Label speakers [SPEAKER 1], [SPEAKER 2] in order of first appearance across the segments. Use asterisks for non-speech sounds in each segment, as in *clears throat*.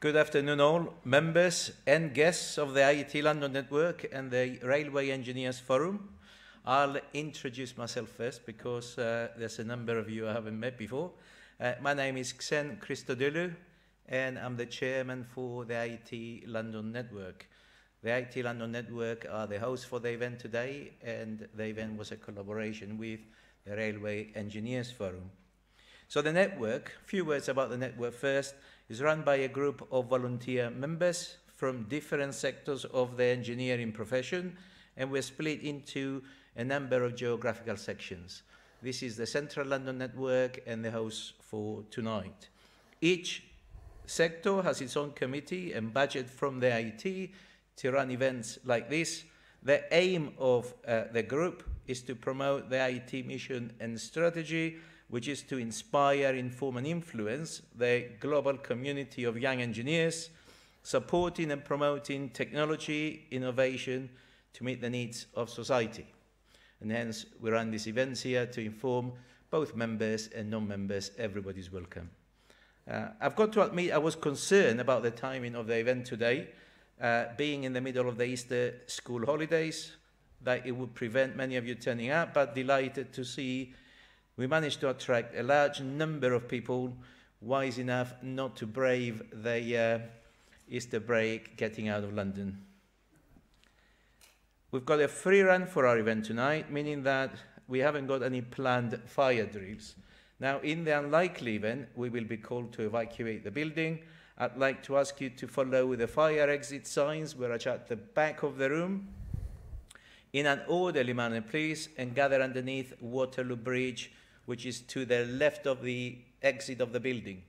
[SPEAKER 1] Good afternoon, all members and guests of the IET London Network and the Railway Engineers Forum. I'll introduce myself first because uh, there's a number of you I haven't met before. Uh, my name is Xen Christodoulou, and I'm the chairman for the IET London Network. The IET London Network are the hosts for the event today, and the event was a collaboration with the Railway Engineers Forum. So the network, a few words about the network first is run by a group of volunteer members from different sectors of the engineering profession, and we're split into a number of geographical sections. This is the Central London Network and the host for tonight. Each sector has its own committee and budget from the IET to run events like this. The aim of uh, the group is to promote the IET mission and strategy which is to inspire, inform, and influence the global community of young engineers, supporting and promoting technology, innovation to meet the needs of society. And hence, we run these events here to inform both members and non-members, everybody's welcome. Uh, I've got to admit I was concerned about the timing of the event today, uh, being in the middle of the Easter school holidays, that it would prevent many of you turning up, but delighted to see we managed to attract a large number of people wise enough not to brave the uh, Easter break getting out of London. We've got a free run for our event tonight, meaning that we haven't got any planned fire drills. Now, in the unlikely event, we will be called to evacuate the building. I'd like to ask you to follow the fire exit signs, which are at the back of the room. In an orderly manner, please, and gather underneath Waterloo Bridge which is to the left of the exit of the building.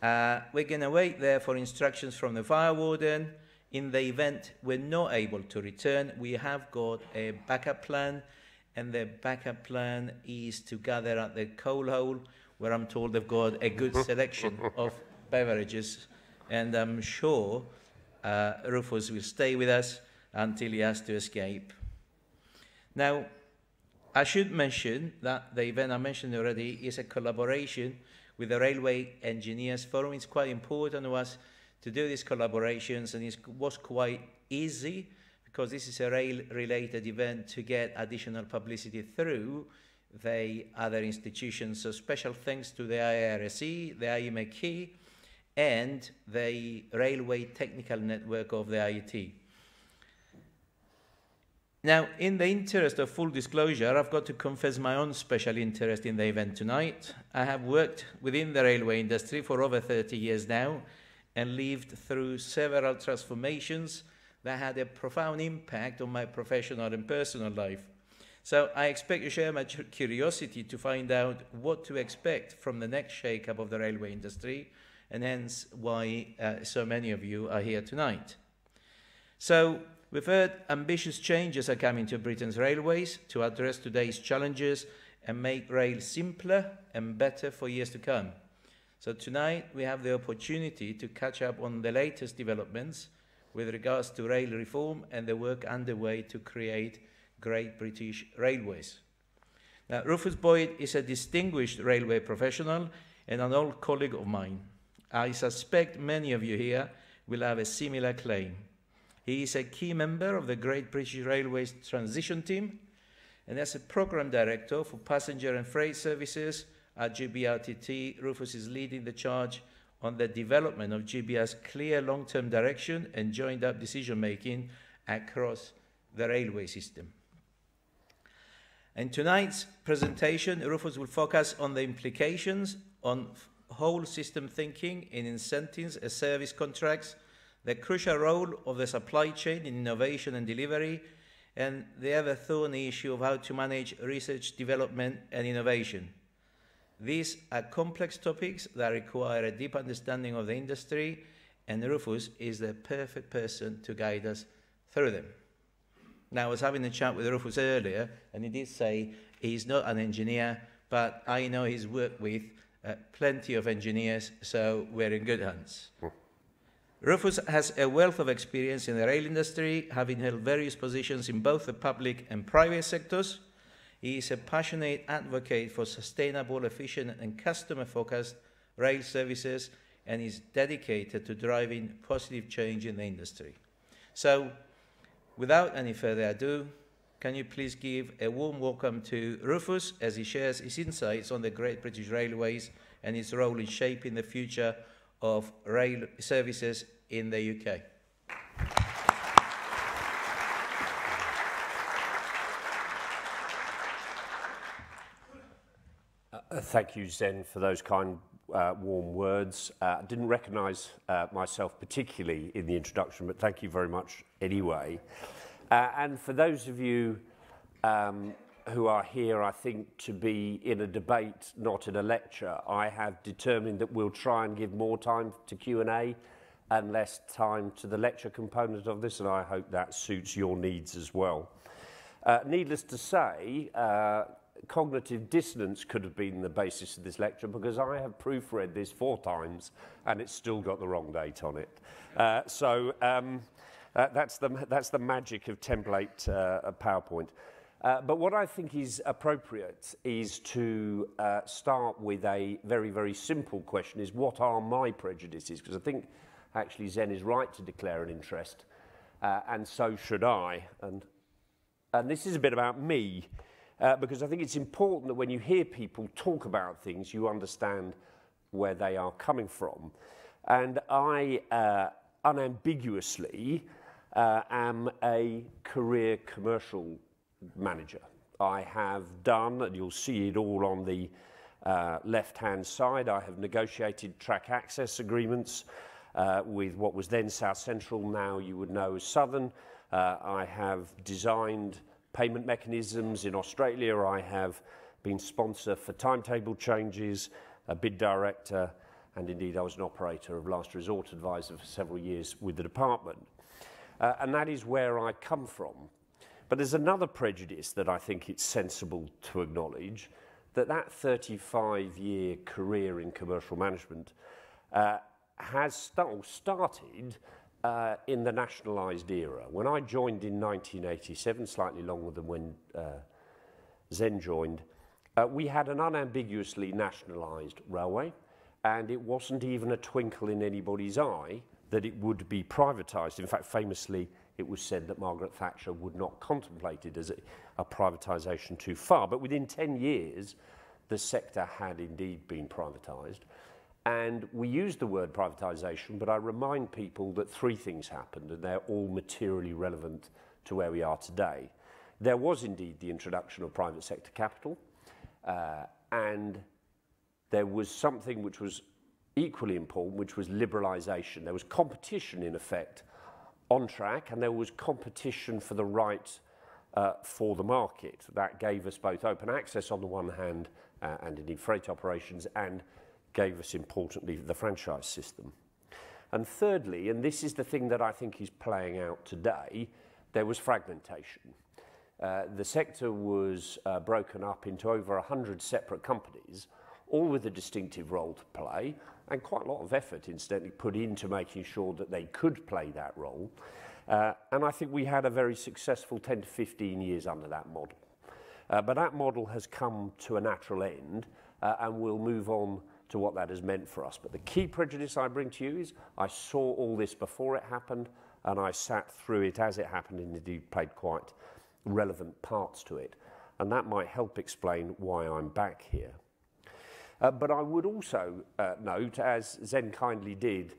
[SPEAKER 1] Uh, we're going to wait there for instructions from the fire warden. In the event we're not able to return, we have got a backup plan, and the backup plan is to gather at the coal hole, where I'm told they've got a good *laughs* selection of beverages, and I'm sure uh, Rufus will stay with us until he has to escape. Now, I should mention that the event I mentioned already is a collaboration with the Railway Engineers Forum. It's quite important to us to do these collaborations, and it was quite easy because this is a rail-related event to get additional publicity through the other institutions. So special thanks to the IRSE, the IMechE, and the Railway Technical Network of the IET. Now, in the interest of full disclosure, I've got to confess my own special interest in the event tonight. I have worked within the railway industry for over 30 years now and lived through several transformations that had a profound impact on my professional and personal life. So I expect you share my curiosity to find out what to expect from the next shake-up of the railway industry, and hence why uh, so many of you are here tonight. So We've heard ambitious changes are coming to Britain's railways to address today's challenges and make rail simpler and better for years to come. So tonight we have the opportunity to catch up on the latest developments with regards to rail reform and the work underway to create great British railways. Now, Rufus Boyd is a distinguished railway professional and an old colleague of mine. I suspect many of you here will have a similar claim. He is a key member of the Great British Railways transition team and as a program director for passenger and freight services at GBRTT, Rufus is leading the charge on the development of GBR's clear long-term direction and joined-up decision-making across the railway system. In tonight's presentation, Rufus will focus on the implications on whole system thinking in incentives and service contracts the crucial role of the supply chain in innovation and delivery, and the ever thorny issue of how to manage research, development, and innovation. These are complex topics that require a deep understanding of the industry, and Rufus is the perfect person to guide us through them. Now, I was having a chat with Rufus earlier, and he did say he's not an engineer, but I know he's worked with uh, plenty of engineers, so we're in good hands. Rufus has a wealth of experience in the rail industry, having held various positions in both the public and private sectors. He is a passionate advocate for sustainable, efficient, and customer focused rail services, and is dedicated to driving positive change in the industry. So, without any further ado, can you please give a warm welcome to Rufus as he shares his insights on the Great British Railways and its role in shaping the future of rail services in the UK?
[SPEAKER 2] Uh, thank you, Zen, for those kind, uh, warm words. Uh, I didn't recognise uh, myself particularly in the introduction, but thank you very much anyway. Uh, and for those of you um, who are here, I think, to be in a debate, not in a lecture, I have determined that we'll try and give more time to Q&A and less time to the lecture component of this, and I hope that suits your needs as well. Uh, needless to say, uh, cognitive dissonance could have been the basis of this lecture because I have proofread this four times and it's still got the wrong date on it. Uh, so um, uh, that's, the, that's the magic of template uh, PowerPoint. Uh, but what I think is appropriate is to uh, start with a very, very simple question is what are my prejudices? Because I think actually Zen is right to declare an interest uh, and so should I. And, and this is a bit about me uh, because I think it's important that when you hear people talk about things, you understand where they are coming from. And I uh, unambiguously am a career commercial manager. I have done, and you'll see it all on the uh, left-hand side, I have negotiated track access agreements uh, with what was then South Central, now you would know as Southern. Uh, I have designed payment mechanisms. In Australia, I have been sponsor for timetable changes, a bid director, and indeed I was an operator of last resort advisor for several years with the department. Uh, and that is where I come from. But there's another prejudice that I think it's sensible to acknowledge, that that 35-year career in commercial management uh, has st started uh, in the nationalised era. When I joined in 1987, slightly longer than when uh, Zen joined, uh, we had an unambiguously nationalised railway, and it wasn't even a twinkle in anybody's eye that it would be privatised. In fact, famously, it was said that Margaret Thatcher would not contemplate it as a, a privatisation too far. But within 10 years, the sector had indeed been privatised. And we use the word privatisation, but I remind people that three things happened, and they're all materially relevant to where we are today. There was indeed the introduction of private sector capital, uh, and there was something which was equally important, which was liberalisation. There was competition, in effect, on track, and there was competition for the right uh, for the market. That gave us both open access on the one hand, uh, and indeed freight operations, and gave us, importantly, the franchise system. And thirdly, and this is the thing that I think is playing out today, there was fragmentation. Uh, the sector was broken up into over 100 separate companies, all with a distinctive role to play, and quite a lot of effort, incidentally, put into making sure that they could play that role. Uh, and I think we had a very successful 10 to 15 years under that model. Uh, but that model has come to a natural end, uh, and we'll move on to what that has meant for us. But the key prejudice I bring to you is I saw all this before it happened and I sat through it as it happened and indeed played quite relevant parts to it. And that might help explain why I'm back here. Uh, but I would also uh, note, as Zen kindly did,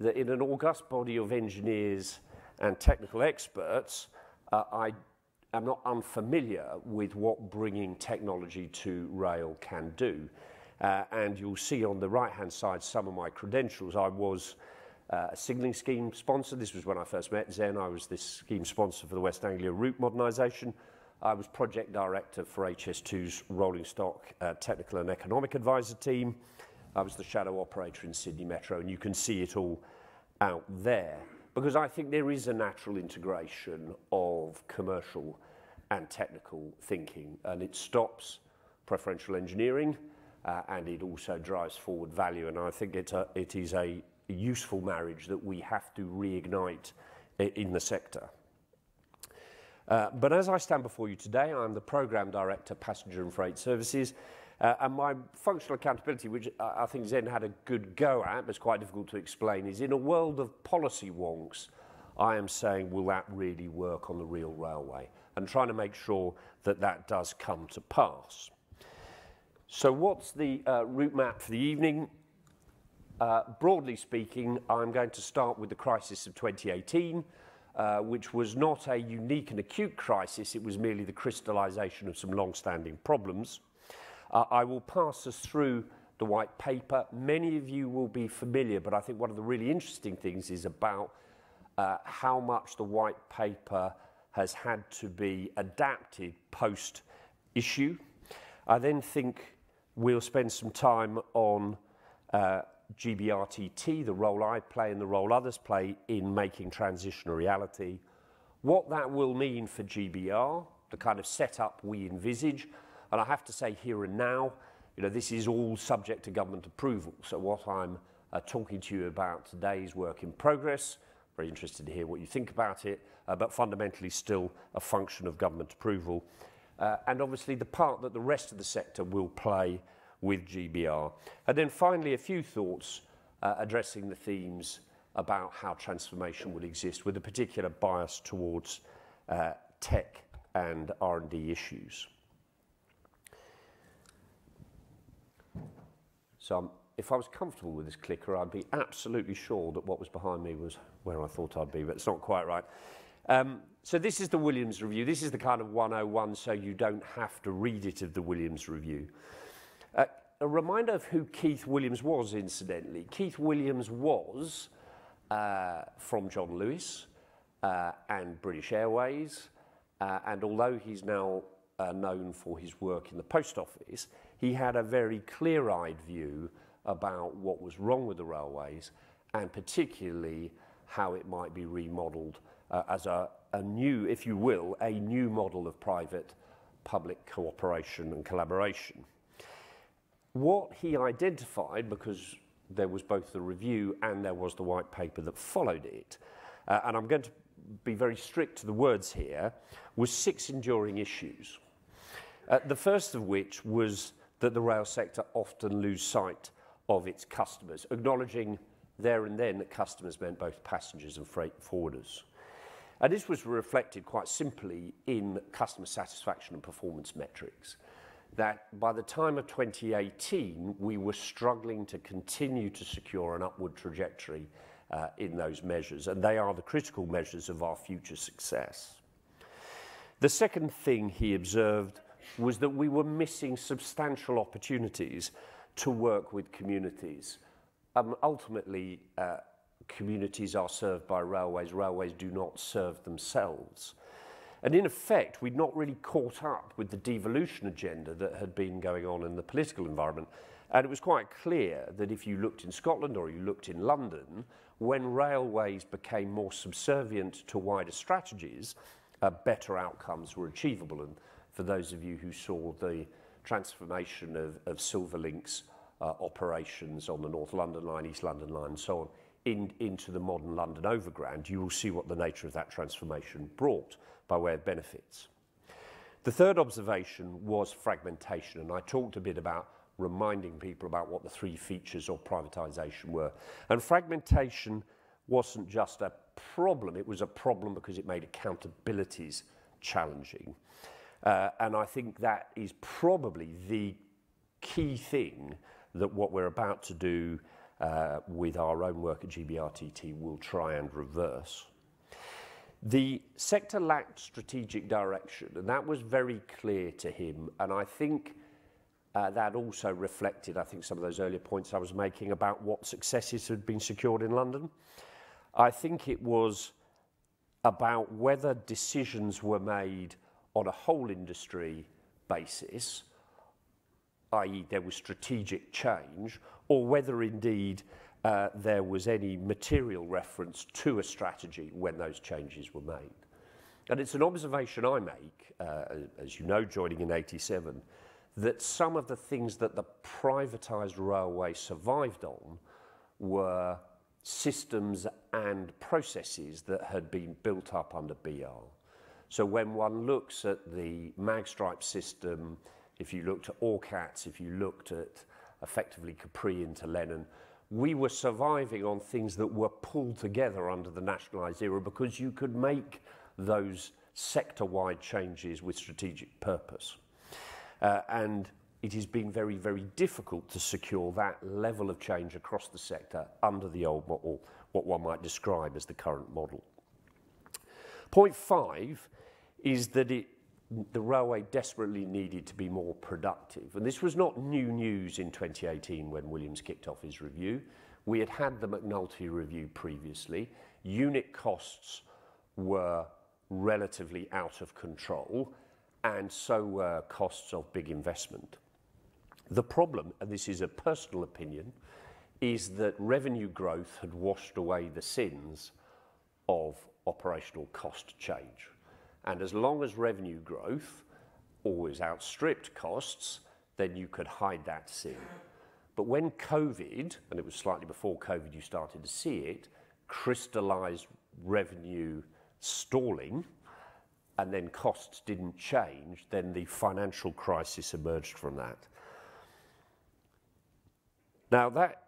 [SPEAKER 2] that in an august body of engineers and technical experts, uh, I am not unfamiliar with what bringing technology to rail can do. Uh, and you'll see on the right-hand side some of my credentials. I was uh, a signalling scheme sponsor. This was when I first met Zen. I was this scheme sponsor for the West Anglia route modernisation. I was project director for HS2's rolling stock uh, technical and economic advisor team. I was the shadow operator in Sydney Metro, and you can see it all out there. Because I think there is a natural integration of commercial and technical thinking, and it stops preferential engineering, uh, and it also drives forward value. And I think it is a useful marriage that we have to reignite in the sector. Uh, but as I stand before you today, I'm the Programme Director, Passenger and Freight Services, Uh, and my functional accountability, which I think Zen had a good go at, but it's quite difficult to explain, is in a world of policy wonks, I am saying, will that really work on the real railway? And trying to make sure that that does come to pass. So what's the uh, route map for the evening? Uh, broadly speaking, I'm going to start with the crisis of 2018, uh, which was not a unique and acute crisis, it was merely the crystallization of some long-standing problems. Uh, I will pass us through the white paper. Many of you will be familiar, but I think one of the really interesting things is about uh, how much the white paper has had to be adapted post issue. I then think we'll spend some time on uh, GBRTT, the role I play and the role others play in making transition a reality, what that will mean for GBR, the kind of setup we envisage, and I have to say here and now, you know, this is all subject to government approval. So what I'm uh, talking to you about today is work in progress. Very interested to hear what you think about it, uh, but fundamentally still a function of government approval. Uh, and obviously the part that the rest of the sector will play with GBR. And then finally, a few thoughts uh, addressing the themes about how transformation will exist with a particular bias towards uh, tech and R&D issues. So um, if I was comfortable with this clicker, I'd be absolutely sure that what was behind me was where I thought I'd be, but it's not quite right. Um, so this is the Williams Review. This is the kind of 101, so you don't have to read it of the Williams Review. Uh, a reminder of who Keith Williams was, incidentally. Keith Williams was uh, from John Lewis uh, and British Airways, uh, and although he's now uh, known for his work in the post office, he had a very clear-eyed view about what was wrong with the railways and particularly how it might be remodeled as a, a new, if you will, a new model of private public cooperation and collaboration. What he identified, because there was both the review and there was the white paper that followed it, uh, and I'm going to be very strict to the words here, was six enduring issues. Uh, the first of which was that the rail sector often lose sight of its customers, acknowledging there and then that customers meant both passengers and freight forwarders. And this was reflected quite simply in customer satisfaction and performance metrics. that by the time of 2018, we were struggling to continue to secure an upward trajectory uh, in those measures, and they are the critical measures of our future success. The second thing he observed was that we were missing substantial opportunities to work with communities. Um, ultimately, uh, communities are served by railways. Railways do not serve themselves. And in effect, we'd not really caught up with the devolution agenda that had been going on in the political environment. And it was quite clear that if you looked in Scotland or you looked in London, when railways became more subservient to wider strategies, uh, better outcomes were achievable. And for those of you who saw the transformation of, of Silverlink's uh, operations on the North London line, East London line, and so on, in, into the modern London Overground, you will see what the nature of that transformation brought by way of benefits. The third observation was fragmentation, and I talked a bit about reminding people about what the three features of privatisation were. And fragmentation wasn't just a problem, it was a problem because it made accountabilities challenging. Uh, and I think that is probably the key thing that what we're about to do with our own work at GBRTT we'll try and reverse. The sector lacked strategic direction, and that was very clear to him. And I think uh, that also reflected, I think, some of those earlier points I was making about what successes had been secured in London. I think it was about whether decisions were made on a whole industry basis, i.e., there was strategic change, or whether indeed uh, there was any material reference to a strategy when those changes were made. And it's an observation I make, uh, as you know, joining in 87, that some of the things that the privatised railway survived on were systems and processes that had been built up under BR. So when one looks at the magstripe system if you looked at Orcats, if you looked at effectively Capri into Lennon, we were surviving on things that were pulled together under the nationalised era because you could make those sector-wide changes with strategic purpose. Uh, and it has been very, very difficult to secure that level of change across the sector under the old model, what one might describe as the current model. Point five is that it, the railway desperately needed to be more productive. And this was not new news in 2018 when Williams kicked off his review. We had had the McNulty review previously. Unit costs were relatively out of control, and so were costs of big investment. The problem, and this is a personal opinion, is that revenue growth had washed away the sins of operational cost change. And as long as revenue growth always outstripped costs, then you could hide that sin. But when COVID, and it was slightly before COVID you started to see it, crystallized revenue stalling, and then costs didn't change, then the financial crisis emerged from that. Now, that,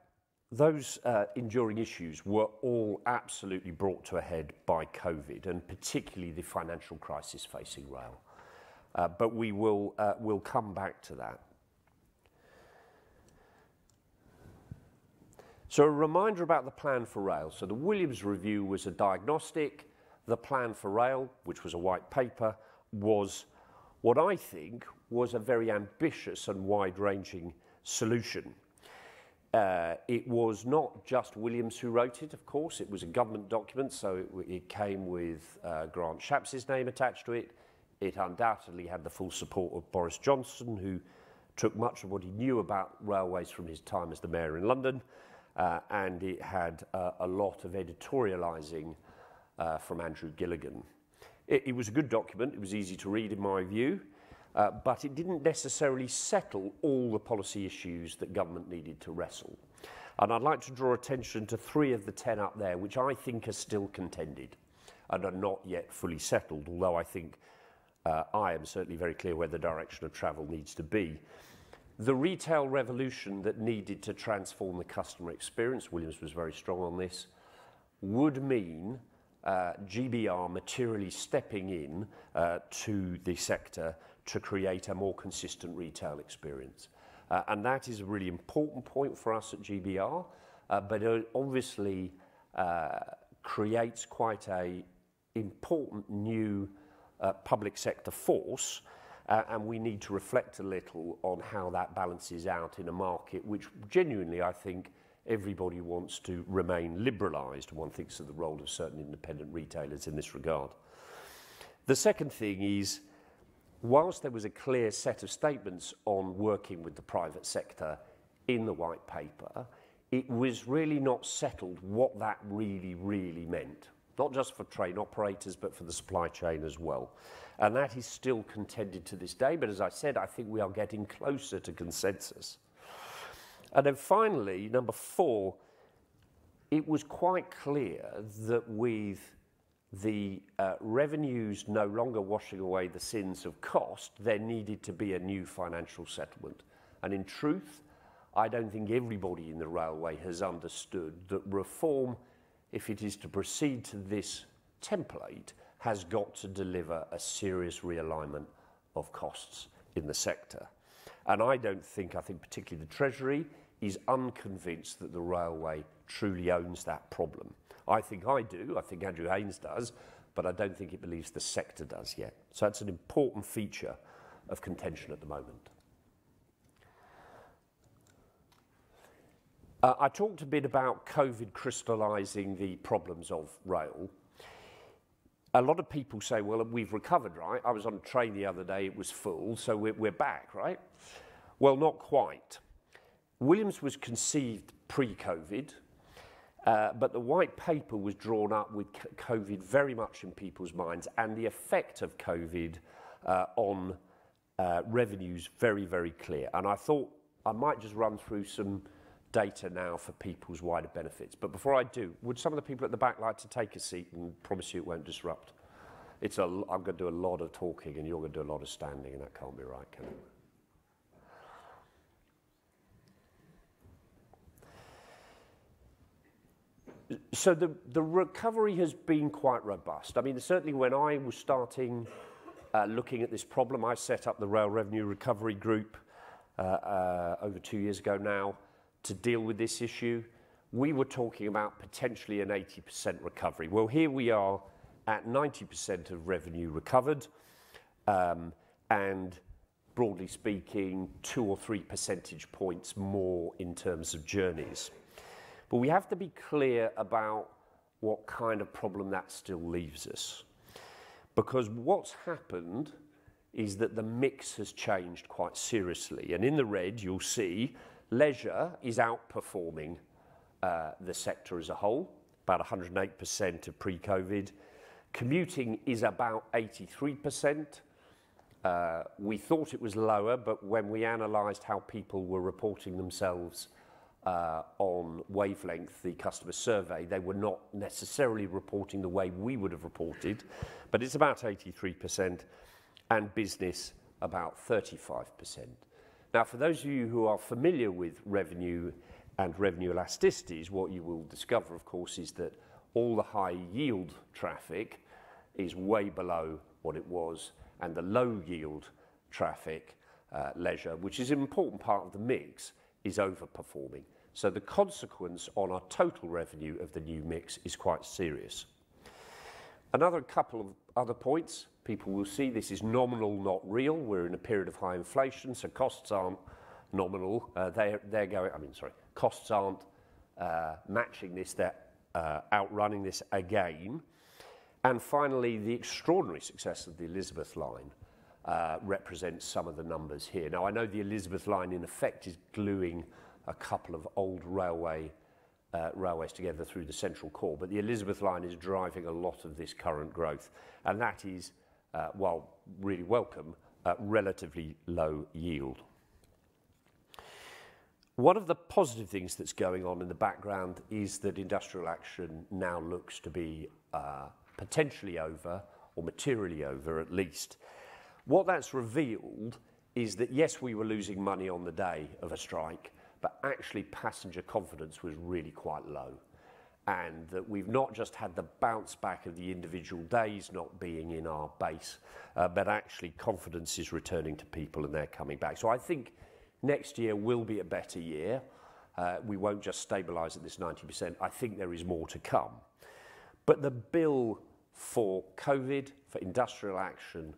[SPEAKER 2] those uh, enduring issues were all absolutely brought to a head by COVID, and particularly the financial crisis facing rail. Uh, but we will uh, we'll come back to that. So, a reminder about the plan for rail. So, the Williams review was a diagnostic. The plan for rail, which was a white paper, was what I think was a very ambitious and wide ranging solution. Uh, it was not just Williams who wrote it, of course. It was a government document, so it, it came with uh, Grant Shapps' name attached to it. It undoubtedly had the full support of Boris Johnson, who took much of what he knew about railways from his time as the mayor in London, uh, and it had uh, a lot of editorialising uh, from Andrew Gilligan. It, it was a good document. It was easy to read, in my view. Uh, but it didn't necessarily settle all the policy issues that government needed to wrestle. And I'd like to draw attention to three of the ten up there, which I think are still contended and are not yet fully settled, although I think uh, I am certainly very clear where the direction of travel needs to be. The retail revolution that needed to transform the customer experience, Williams was very strong on this, would mean uh, GBR materially stepping in uh, to the sector to create a more consistent retail experience. Uh, and that is a really important point for us at GBR, uh, but it obviously uh, creates quite a important new uh, public sector force uh, and we need to reflect a little on how that balances out in a market which genuinely I think everybody wants to remain liberalised. One thinks of the role of certain independent retailers in this regard. The second thing is whilst there was a clear set of statements on working with the private sector in the white paper, it was really not settled what that really, really meant. Not just for train operators, but for the supply chain as well. And that is still contended to this day, but as I said, I think we are getting closer to consensus. And then finally, number four, it was quite clear that with the uh, revenues no longer washing away the sins of cost, there needed to be a new financial settlement. And in truth, I don't think everybody in the railway has understood that reform, if it is to proceed to this template, has got to deliver a serious realignment of costs in the sector. And I don't think, I think particularly the Treasury, is unconvinced that the railway truly owns that problem. I think I do, I think Andrew Haines does, but I don't think it believes the sector does yet. So that's an important feature of contention at the moment. Uh, I talked a bit about COVID crystallising the problems of rail. A lot of people say, well, we've recovered, right? I was on a train the other day, it was full, so we're, we're back, right? Well, not quite. Williams was conceived pre COVID, uh, but the white paper was drawn up with COVID very much in people's minds and the effect of COVID uh, on uh, revenues very, very clear. And I thought I might just run through some data now for people's wider benefits. But before I do, would some of the people at the back like to take a seat and promise you it won't disrupt? It's a, I'm going to do a lot of talking and you're going to do a lot of standing, and that can't be right, can it? So the, the recovery has been quite robust. I mean, certainly when I was starting uh, looking at this problem, I set up the Rail Revenue Recovery Group uh, uh, over two years ago now to deal with this issue. We were talking about potentially an 80% recovery. Well, here we are at 90% of revenue recovered, um, and broadly speaking, two or three percentage points more in terms of journeys. But we have to be clear about what kind of problem that still leaves us. Because what's happened is that the mix has changed quite seriously. And in the red, you'll see leisure is outperforming uh, the sector as a whole, about 108% of pre-COVID. Commuting is about 83%. Uh, we thought it was lower, but when we analysed how people were reporting themselves on wavelength, the customer survey, they were not necessarily reporting the way we would have reported, but it's about 83%, and business about 35%. Now, for those of you who are familiar with revenue and revenue elasticities, what you will discover, of course, is that all the high yield traffic is way below what it was, and the low yield traffic, uh, leisure, which is an important part of the mix, is overperforming. So the consequence on our total revenue of the new mix is quite serious. Another couple of other points. People will see this is nominal, not real. We're in a period of high inflation, so costs aren't nominal. Uh, they're, they're going, I mean, sorry, costs aren't uh, matching this, they're uh, outrunning this again. And finally, the extraordinary success of the Elizabeth line uh, represents some of the numbers here. Now, I know the Elizabeth line, in effect, is gluing a couple of old railway uh, railways together through the central core. But the Elizabeth line is driving a lot of this current growth, and that is, uh, while really welcome, at relatively low yield. One of the positive things that's going on in the background is that industrial action now looks to be uh, potentially over, or materially over at least. What that's revealed is that yes, we were losing money on the day of a strike, but actually passenger confidence was really quite low. And that we've not just had the bounce back of the individual days not being in our base, uh, but actually confidence is returning to people and they're coming back. So I think next year will be a better year. Uh, we won't just stabilise at this 90%. I think there is more to come. But the bill for COVID, for industrial action,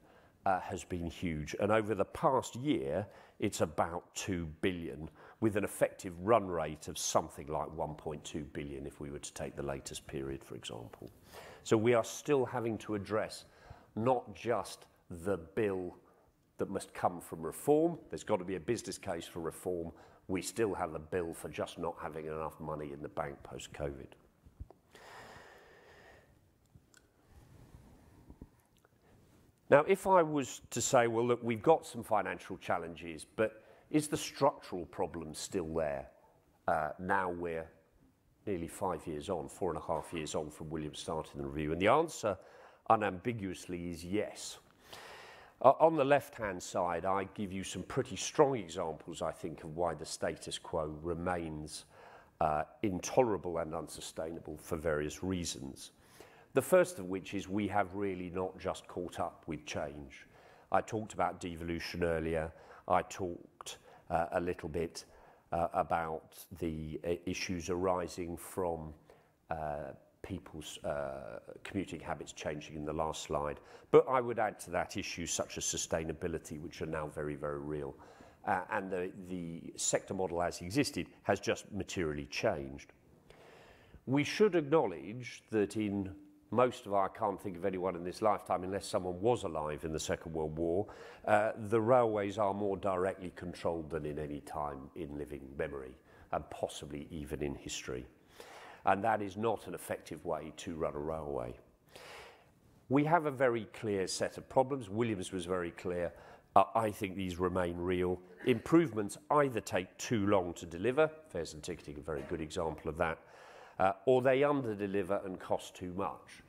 [SPEAKER 2] uh, has been huge. And over the past year, it's about 2 billion with an effective run rate of something like 1.2 billion if we were to take the latest period, for example. So we are still having to address not just the bill that must come from reform. There's got to be a business case for reform. We still have a bill for just not having enough money in the bank post-COVID. Now, if I was to say, well, look, we've got some financial challenges, but is the structural problem still there? Uh, now we're nearly five years on, four and a half years on from Williams starting the review. And the answer unambiguously is yes. Uh, on the left-hand side, I give you some pretty strong examples, I think, of why the status quo remains uh, intolerable and unsustainable for various reasons. The first of which is we have really not just caught up with change. I talked about devolution earlier. I talked uh, a little bit uh, about the uh, issues arising from uh, people's uh, commuting habits changing in the last slide. But I would add to that issues such as sustainability, which are now very, very real. Uh, and the, the sector model as existed has just materially changed. We should acknowledge that in most of our, I can't think of anyone in this lifetime, unless someone was alive in the Second World War, uh, the railways are more directly controlled than in any time in living memory, and possibly even in history. And that is not an effective way to run a railway. We have a very clear set of problems. Williams was very clear. Uh, I think these remain real. Improvements either take too long to deliver, fares and ticketing a very good example of that, or they underdeliver and cost too much.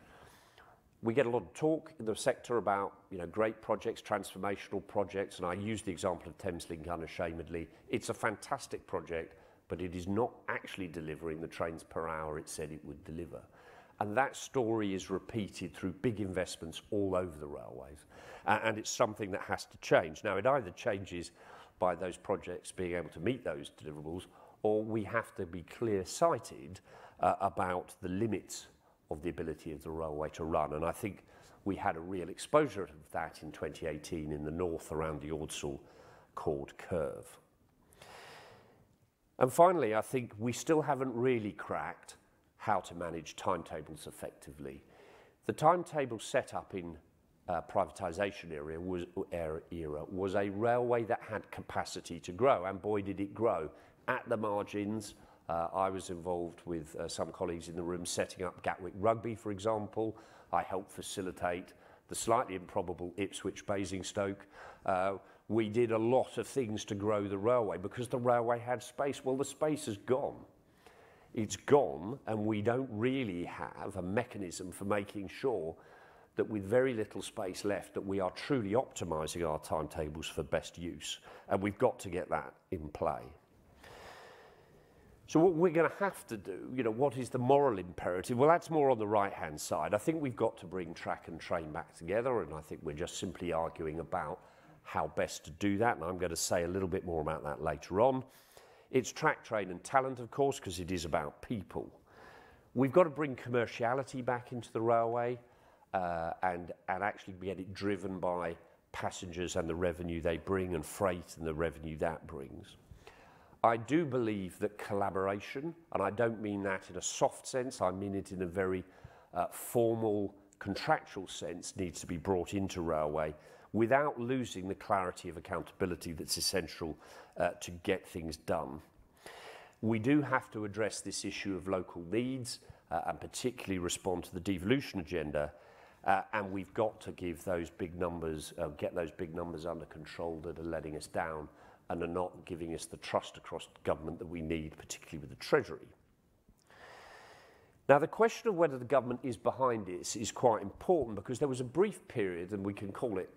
[SPEAKER 2] We get a lot of talk in the sector about you know, great projects, transformational projects, and I use the example of Thameslink unashamedly. It's a fantastic project, but it is not actually delivering the trains per hour it said it would deliver. And that story is repeated through big investments all over the railways. Uh, and it's something that has to change. Now, it either changes by those projects being able to meet those deliverables, or we have to be clear sighted uh, about the limits of the ability of the railway to run. And I think we had a real exposure of that in 2018 in the north around the Ordsall chord curve. And finally, I think we still haven't really cracked how to manage timetables effectively. The timetable set up in uh, privatisation era was, era, era was a railway that had capacity to grow, and boy did it grow. At the margins, uh, I was involved with uh, some colleagues in the room setting up Gatwick Rugby, for example. I helped facilitate the slightly improbable Ipswich Basingstoke. Uh, we did a lot of things to grow the railway because the railway had space. Well, the space is gone. It's gone, and we don't really have a mechanism for making sure that with very little space left that we are truly optimizing our timetables for best use and we've got to get that in play so what we're going to have to do you know what is the moral imperative well that's more on the right hand side i think we've got to bring track and train back together and i think we're just simply arguing about how best to do that, and I'm going to say a little bit more about that later on. It's track, train, and talent, of course, because it is about people. We've got to bring commerciality back into the railway uh, and, and actually get it driven by passengers and the revenue they bring, and freight and the revenue that brings. I do believe that collaboration, and I don't mean that in a soft sense, I mean it in a very uh, formal contractual sense, needs to be brought into railway without losing the clarity of accountability that's essential uh, to get things done. We do have to address this issue of local needs uh, and particularly respond to the devolution agenda. Uh, and we've got to give those big numbers, uh, get those big numbers under control that are letting us down and are not giving us the Truss across government that we need, particularly with the Treasury. Now, the question of whether the government is behind this is quite important because there was a brief period, and we can call it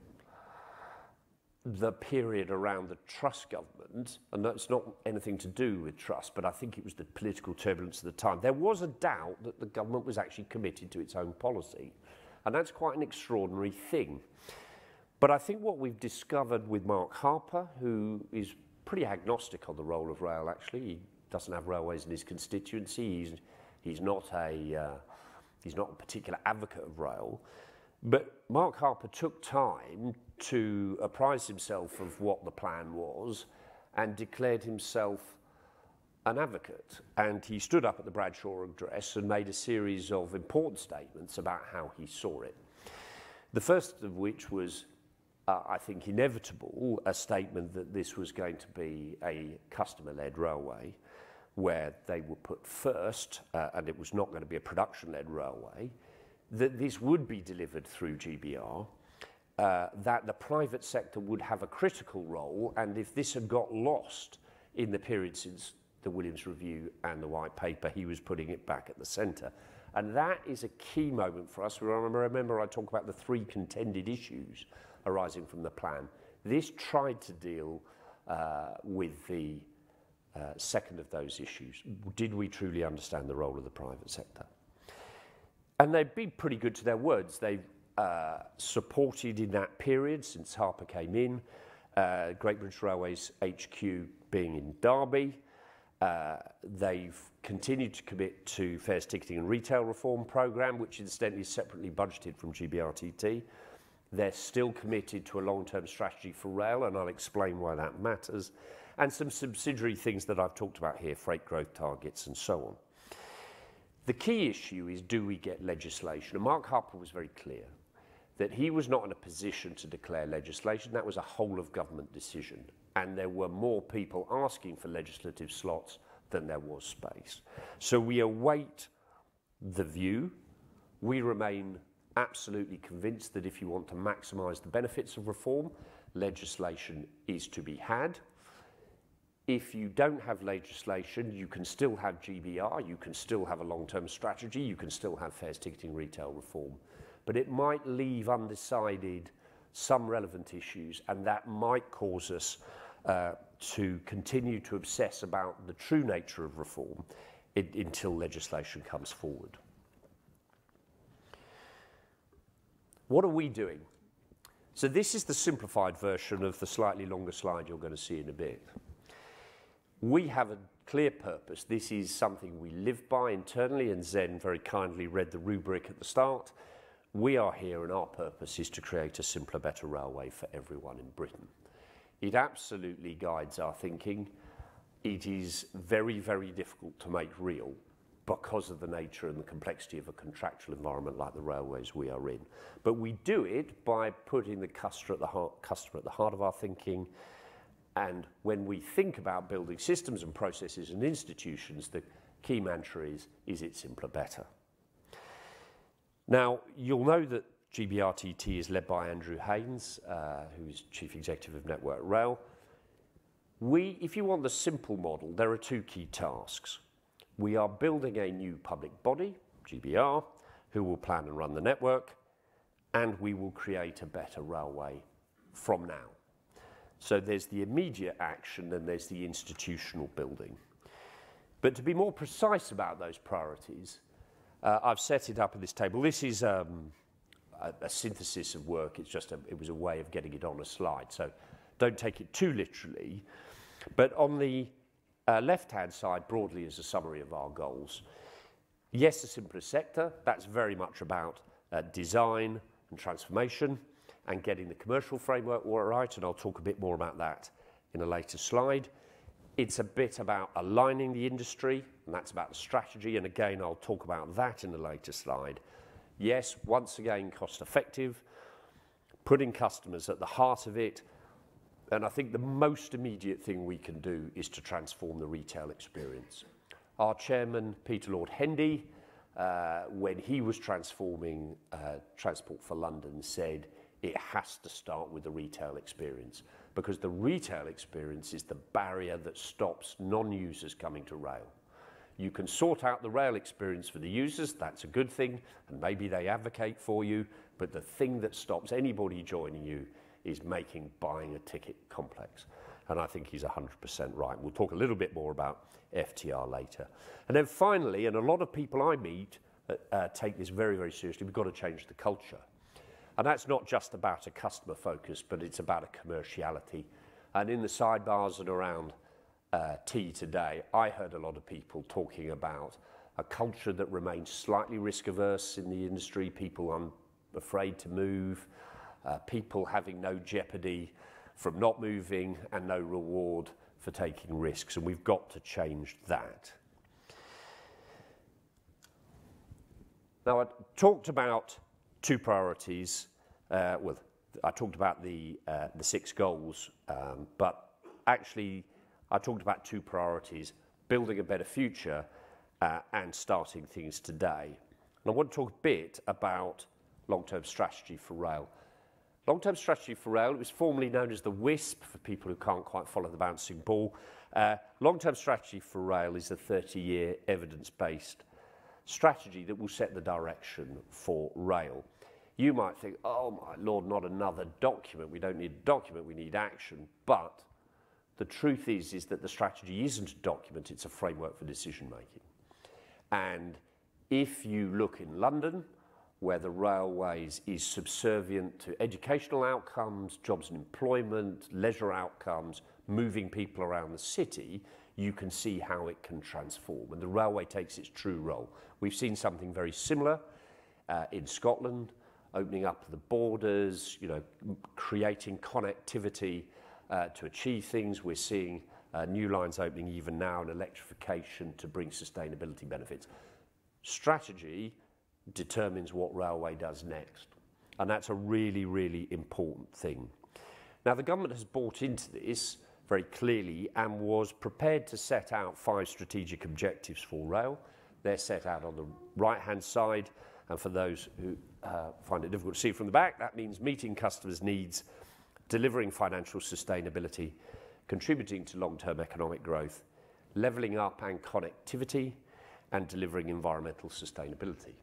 [SPEAKER 2] the period around the trust government, and that's not anything to do with trust, but I think it was the political turbulence of the time, there was a doubt that the government was actually committed to its own policy. And that's quite an extraordinary thing. But I think what we've discovered with Mark Harper, who is pretty agnostic on the role of rail, actually, he doesn't have railways in his constituency, he's, he's, not, a, uh, he's not a particular advocate of rail, but Mark Harper took time to apprise himself of what the plan was and declared himself an advocate. And he stood up at the Bradshaw address and made a series of important statements about how he saw it. The first of which was, uh, I think, inevitable a statement that this was going to be a customer led railway where they were put first, uh, and it was not going to be a production led railway that this would be delivered through GBR, uh, that the private sector would have a critical role, and if this had got lost in the period since the Williams Review and the White Paper, he was putting it back at the centre. And that is a key moment for us. Remember, remember I talk about the three contended issues arising from the plan. This tried to deal uh, with the uh, second of those issues. Did we truly understand the role of the private sector? And they've been pretty good to their words. They've uh, supported in that period since Harper came in, uh, Great British Railways HQ being in Derby. Uh, they've continued to commit to fares ticketing and retail reform programme, which incidentally is separately budgeted from GBRTT. They're still committed to a long-term strategy for rail, and I'll explain why that matters, and some subsidiary things that I've talked about here, freight growth targets and so on. The key issue is do we get legislation? And Mark Harper was very clear that he was not in a position to declare legislation. That was a whole of government decision. And there were more people asking for legislative slots than there was space. So we await the view. We remain absolutely convinced that if you want to maximise the benefits of reform, legislation is to be had. If you don't have legislation, you can still have GBR, you can still have a long-term strategy, you can still have fares ticketing retail reform. But it might leave undecided some relevant issues, and that might cause us uh, to continue to obsess about the true nature of reform it, until legislation comes forward. What are we doing? So this is the simplified version of the slightly longer slide you're going to see in a bit. We have a clear purpose. This is something we live by internally, and Zen very kindly read the rubric at the start. We are here, and our purpose is to create a simpler, better railway for everyone in Britain. It absolutely guides our thinking. It is very, very difficult to make real because of the nature and the complexity of a contractual environment like the railways we are in. But we do it by putting the customer at the heart, customer at the heart of our thinking. And when we think about building systems and processes and institutions, the key mantra is, is it simpler, better? Now, you'll know that GBRTT is led by Andrew Haines, uh, who's Chief Executive of Network Rail. We, if you want the simple model, there are two key tasks. We are building a new public body, GBR, who will plan and run the network, and we will create a better railway from now. So there's the immediate action and there's the institutional building. But to be more precise about those priorities, uh, I've set it up in this table. This is um, a, synthesis of work. It's just it was a way of getting it on a slide. So don't take it too literally. But on the uh, left-hand side, broadly, is a summary of our goals. Yes, a simpler sector. That's very much about uh, design and transformation and getting the commercial framework right, and I'll talk a bit more about that in a later slide. It's a bit about aligning the industry, and that's about the strategy, and again, I'll talk about that in a later slide. Yes, once again, cost effective, putting customers at the heart of it, and I think the most immediate thing we can do is to transform the retail experience. Our chairman, Peter Lord Hendy, uh, when he was transforming uh, Transport for London, said it has to start with the retail experience because the retail experience is the barrier that stops non-users coming to rail. You can sort out the rail experience for the users, that's a good thing, and maybe they advocate for you, but the thing that stops anybody joining you is making buying a ticket complex. And I think he's 100% right. We'll talk a little bit more about FTR later. And then finally, and a lot of people I meet uh, uh, take this very, very seriously, we've got to change the culture. And that's not just about a customer focus, but it's about a commerciality. And in the sidebars and around uh, tea today, I heard a lot of people talking about a culture that remains slightly risk averse in the industry, people are afraid to move, uh, people having no jeopardy from not moving and no reward for taking risks. And we've got to change that. Now, I talked about two priorities. Uh, well, I talked about the, uh, the six goals, um, but actually, I talked about two priorities building a better future uh, and starting things today. And I want to talk a bit about long term strategy for rail. Long-term strategy for rail, it was formerly known as the WISP for people who can't quite follow the bouncing ball. Uh, long-term strategy for rail is a 30-year evidence-based strategy that will set the direction for rail. You might think, oh my lord, not another document. We don't need a document, we need action. But the truth is, is that the strategy isn't a document, it's a framework for decision making. And if you look in London, where the railways is subservient to educational outcomes, jobs and employment, leisure outcomes, moving people around the city, you can see how it can transform. And the railway takes its true role. We've seen something very similar uh, in Scotland, opening up the borders, you know, creating connectivity uh, to achieve things. We're seeing uh, new lines opening even now and electrification to bring sustainability benefits. Strategy determines what railway does next. And that's a really, really important thing. Now, the government has bought into this very clearly and was prepared to set out five strategic objectives for rail. They're set out on the right hand side. And for those who uh, find it difficult to see from the back, that means meeting customers' needs, delivering financial sustainability, contributing to long term economic growth, levelling up and connectivity, and delivering environmental sustainability.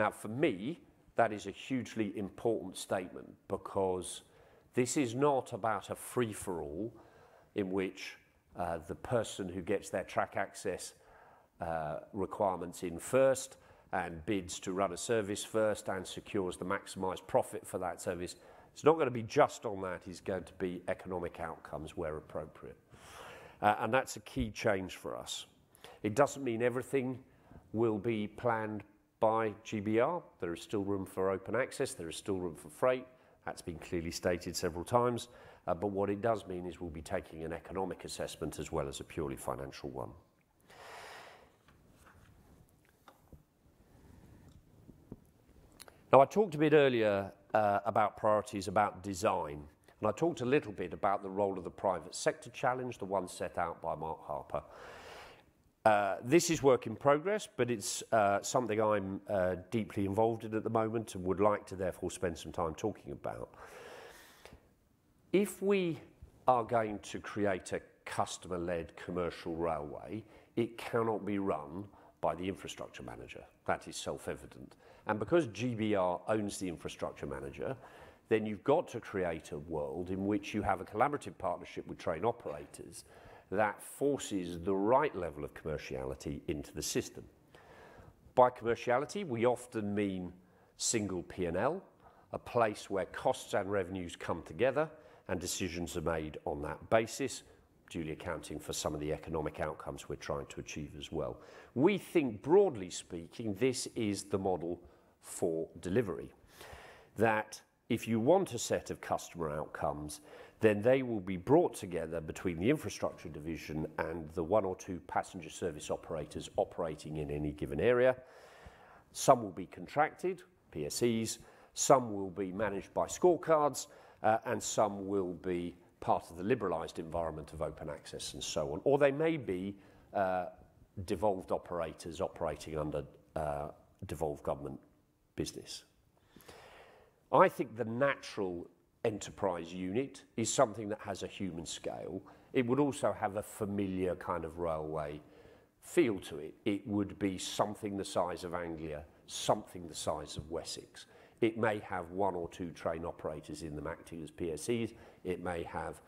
[SPEAKER 2] Now, for me, that is a hugely important statement because this is not about a free for all. in which uh, the person who gets their track access uh, requirements in first and bids to run a service first and secures the maximised profit for that service. It's not going to be just on that, it's going to be economic outcomes where appropriate. Uh, and that's a key change for us. It doesn't mean everything will be planned by GBR. There is still room for open access, there is still room for freight. That's been clearly stated several times. Uh, but what it does mean is we'll be taking an economic assessment as well as a purely financial one. Now, I talked a bit earlier uh, about priorities, about design, and I talked a little bit about the role of the private sector challenge, the one set out by Mark Harper. Uh, this is work in progress, but it's uh, something I'm uh, deeply involved in at the moment and would like to therefore spend some time talking about. If we are going to create a customer-led commercial railway, it cannot be run by the infrastructure manager. That is self-evident. And because GBR owns the infrastructure manager, then you've got to create a world in which you have a collaborative partnership with train operators that forces the right level of commerciality into the system. By commerciality, we often mean single P&L, a place where costs and revenues come together and decisions are made on that basis, duly accounting for some of the economic outcomes we're trying to achieve as well. We think, broadly speaking, this is the model for delivery. That if you want a set of customer outcomes, then they will be brought together between the infrastructure division and the one or two passenger service operators operating in any given area. Some will be contracted, PSEs, some will be managed by scorecards, uh, and some will be part of the liberalised environment of open access and so on. Or they may be uh, devolved operators operating under uh, devolved government business. I think the natural enterprise unit is something that has a human scale. It would also have a familiar kind of railway feel to it. It would be something the size of Anglia, something the size of Wessex. It may have one or two train operators in them acting as PSEs. It may have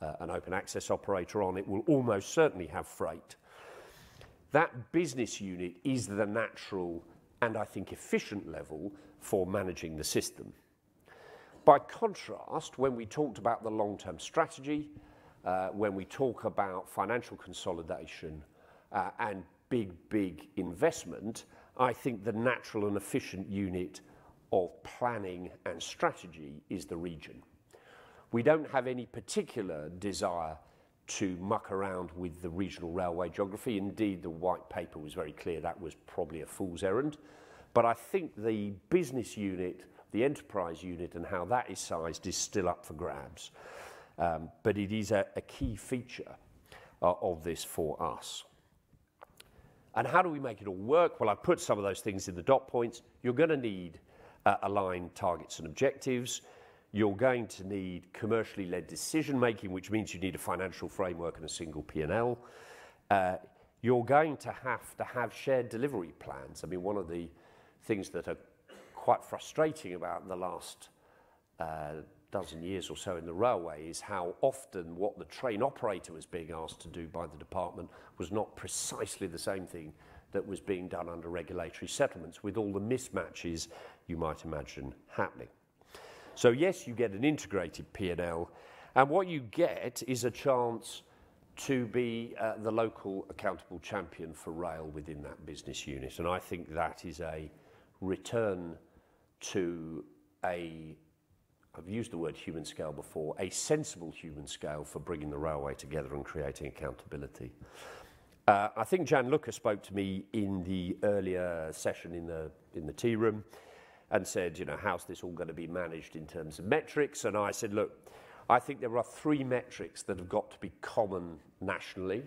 [SPEAKER 2] uh, an open access operator on. It will almost certainly have freight. That business unit is the natural and I think efficient level for managing the system. By contrast, when we talked about the long-term strategy, uh, when we talk about financial consolidation uh, and big, big investment, I think the natural and efficient unit of planning and strategy is the region. We don't have any particular desire to muck around with the regional railway geography. Indeed, the white paper was very clear that was probably a fool's errand. But I think the business unit, the enterprise unit, and how that is sized is still up for grabs. Um, but it is a, a key feature uh, of this for us. And how do we make it all work? Well, I put some of those things in the dot points. You're going to need uh, aligned targets and objectives. You're going to need commercially led decision making, which means you need a financial framework and a single P&L. Uh, you're going to have to have shared delivery plans. I mean, one of the things that are quite frustrating about the last uh, dozen years or so in the railway is how often what the train operator was being asked to do by the department was not precisely the same thing that was being done under regulatory settlements with all the mismatches you might imagine happening. So yes, you get an integrated P&L, and what you get is a chance to be uh, the local accountable champion for rail within that business unit. And I think that is a return to a, I've used the word human scale before, a sensible human scale for bringing the railway together and creating accountability. Uh, I think Jan Lucas spoke to me in the earlier session in the, in the tea room and said, you know, how's this all going to be managed in terms of metrics? And I said, look, I think there are three metrics that have got to be common nationally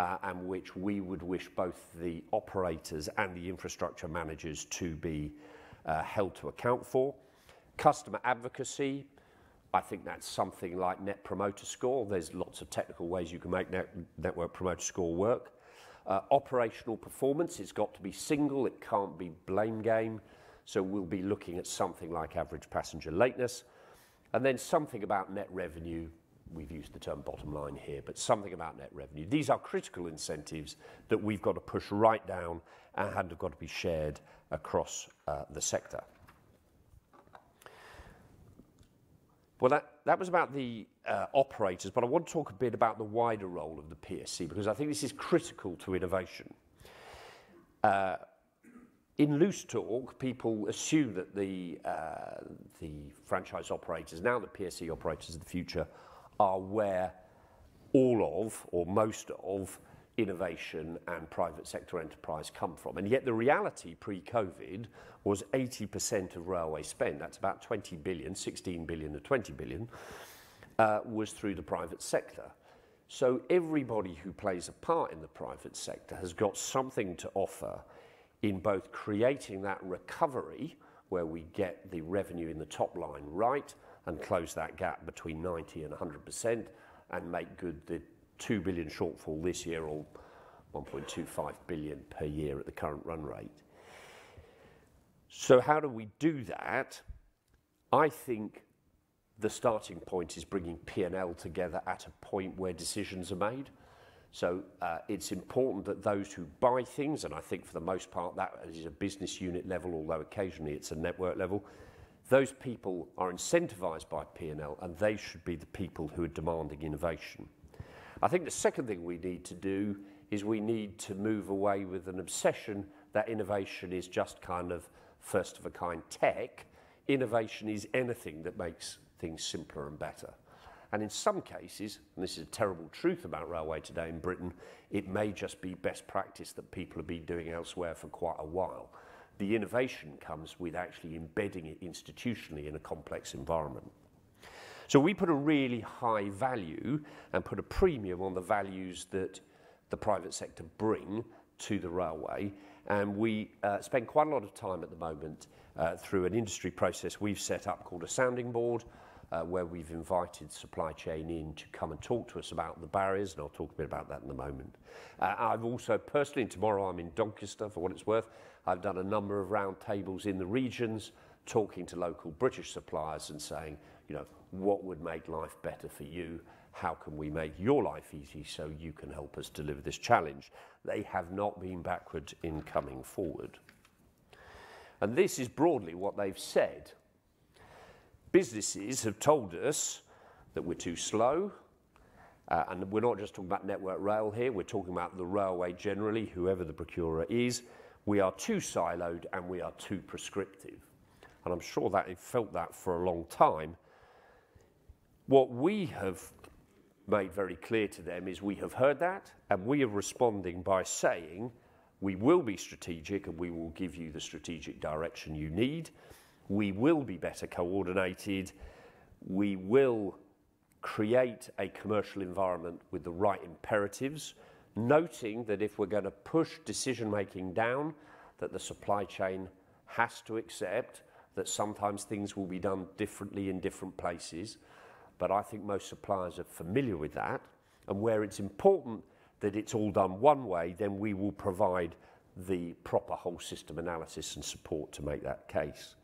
[SPEAKER 2] uh, and which we would wish both the operators and the infrastructure managers to be held to account for. Customer advocacy, I think that's something like Net Promoter Score. There's lots of technical ways you can make net, Network Promoter Score work. Uh, operational performance, it's got to be single, it can't be blame game. So we'll be looking at something like average passenger lateness. And then something about net revenue, we've used the term bottom line here, but something about net revenue. These are critical incentives that we've got to push right down and have got to be shared across uh, the sector. Well, that, that was about the uh, operators, but I want to talk a bit about the wider role of the PSC because I think this is critical to innovation. Uh, in loose talk, people assume that the, the franchise operators, now the PSC operators of the future, are where all of, or most of, innovation and private sector enterprise come from. And yet the reality pre-COVID was 80% of railway spend, that's about 20 billion, 16 billion to 20 billion, uh, was through the private sector. So everybody who plays a part in the private sector has got something to offer in both creating that recovery where we get the revenue in the top line right and close that gap between 90 and 100% and make good the 2 billion shortfall this year or 1.25 billion per year at the current run rate. So how do we do that? I think the starting point is bringing P&L together at a point where decisions are made. So uh, it's important that those who buy things, and I think for the most part that is a business unit level, although occasionally it's a network level, those people are incentivized by P&L and they should be the people who are demanding innovation. I think the second thing we need to do is we need to move away with an obsession that innovation is just kind of first of a kind tech. Innovation is anything that makes things simpler and better. And in some cases, and this is a terrible truth about railway today in Britain, it may just be best practice that people have been doing elsewhere for quite a while. The innovation comes with actually embedding it institutionally in a complex environment. So we put a really high value and put a premium on the values that the private sector bring to the railway. And we uh, spend quite a lot of time at the moment uh, through an industry process we've set up called a sounding board, uh, where we've invited supply chain in to come and talk to us about the barriers, and I'll talk a bit about that in a moment. Uh, I've also personally, tomorrow I'm in Doncaster for what it's worth, I've done a number of round tables in the regions talking to local British suppliers and saying, you know, what would make life better for you? How can we make your life easy so you can help us deliver this challenge? They have not been backward in coming forward. And this is broadly what they've said. Businesses have told us that we're too slow, uh, and we're not just talking about Network Rail here, we're talking about the railway generally, whoever the procurer is. We are too siloed and we are too prescriptive. And I'm sure that they've felt that for a long time. What we have made very clear to them is we have heard that and we are responding by saying we will be strategic and we will give you the strategic direction you need. We will be better coordinated. We will create a commercial environment with the right imperatives, noting that if we're going to push decision making down, that the supply chain has to accept that sometimes things will be done differently in different places but I think most suppliers are familiar with that. And where it's important that it's all done one way, then we will provide the proper whole system analysis and support to make that case.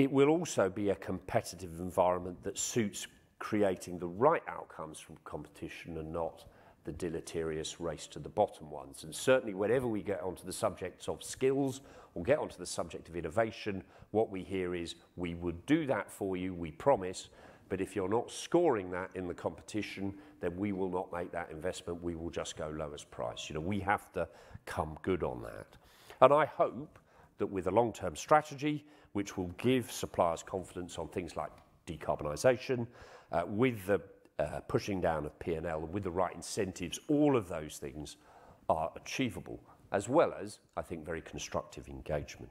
[SPEAKER 2] It will also be a competitive environment that suits creating the right outcomes from competition and not the deleterious race to the bottom ones. And certainly, whenever we get onto the subjects of skills or get onto the subject of innovation, what we hear is we would do that for you, we promise, but if you're not scoring that in the competition, then we will not make that investment. We will just go lowest price. You know, we have to come good on that. And I hope that with a long term strategy, which will give suppliers confidence on things like decarbonisation, uh, with the uh, pushing down of P&L with the right incentives, all of those things are achievable, as well as, I think, very constructive engagement.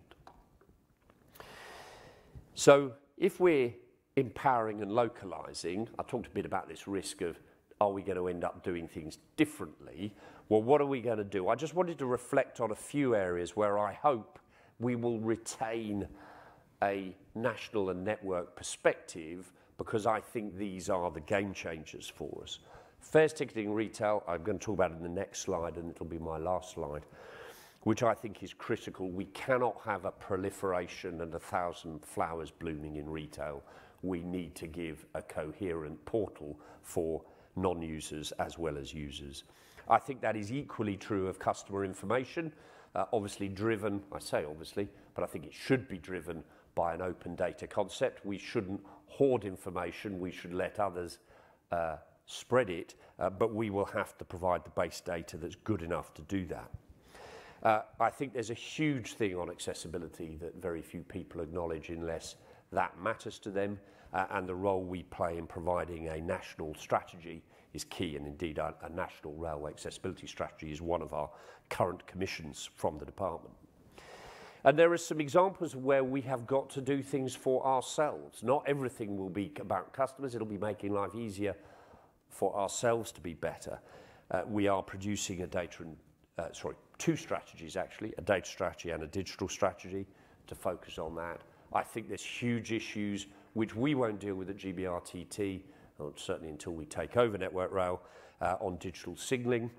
[SPEAKER 2] So if we're empowering and localizing, I talked a bit about this risk of are we going to end up doing things differently? Well, what are we going to do? I just wanted to reflect on a few areas where I hope we will retain a national and network perspective because I think these are the game changers for us. Fares ticketing retail, I'm going to talk about in the next slide, and it'll be my last slide, which I think is critical. We cannot have a proliferation and a thousand flowers blooming in retail. we need to give a coherent portal for non-users as well as users. I think that is equally true of customer information, uh, obviously driven, I say obviously, but I think it should be driven by an open data concept. We shouldn't hoard information, we should let others uh, spread it, uh, but we will have to provide the base data that's good enough to do that. Uh, I think there's a huge thing on accessibility that very few people acknowledge unless that matters to them, uh, and the role we play in providing a national strategy is key, and indeed a, a national railway accessibility strategy is one of our current commissions from the department. And there are some examples where we have got to do things for ourselves. Not everything will be about customers, it'll be making life easier for ourselves to be better. Uh, we are producing a data and, uh, sorry, two strategies actually, a data strategy and a digital strategy to focus on that. I think there's huge issues which we won't deal with at GBRTT, or certainly until we take over Network Rail, uh, on digital signalling.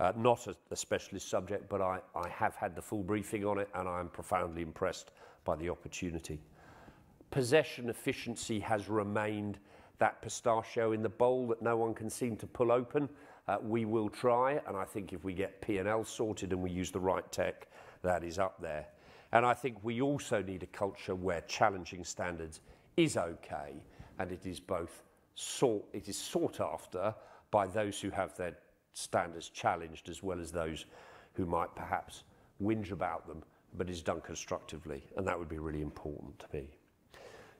[SPEAKER 2] Uh, not a, a specialist subject, but I, I have had the full briefing on it and I'm profoundly impressed by the opportunity. Possession efficiency has remained that pistachio in the bowl that no one can seem to pull open. Uh, we will try, and I think if we get P&L sorted and we use the right tech, that is up there. And I think we also need a culture where challenging standards is okay, and it is both sought, it is sought after by those who have their standards challenged as well as those who might perhaps whinge about them, but is done constructively, and that would be really important to me.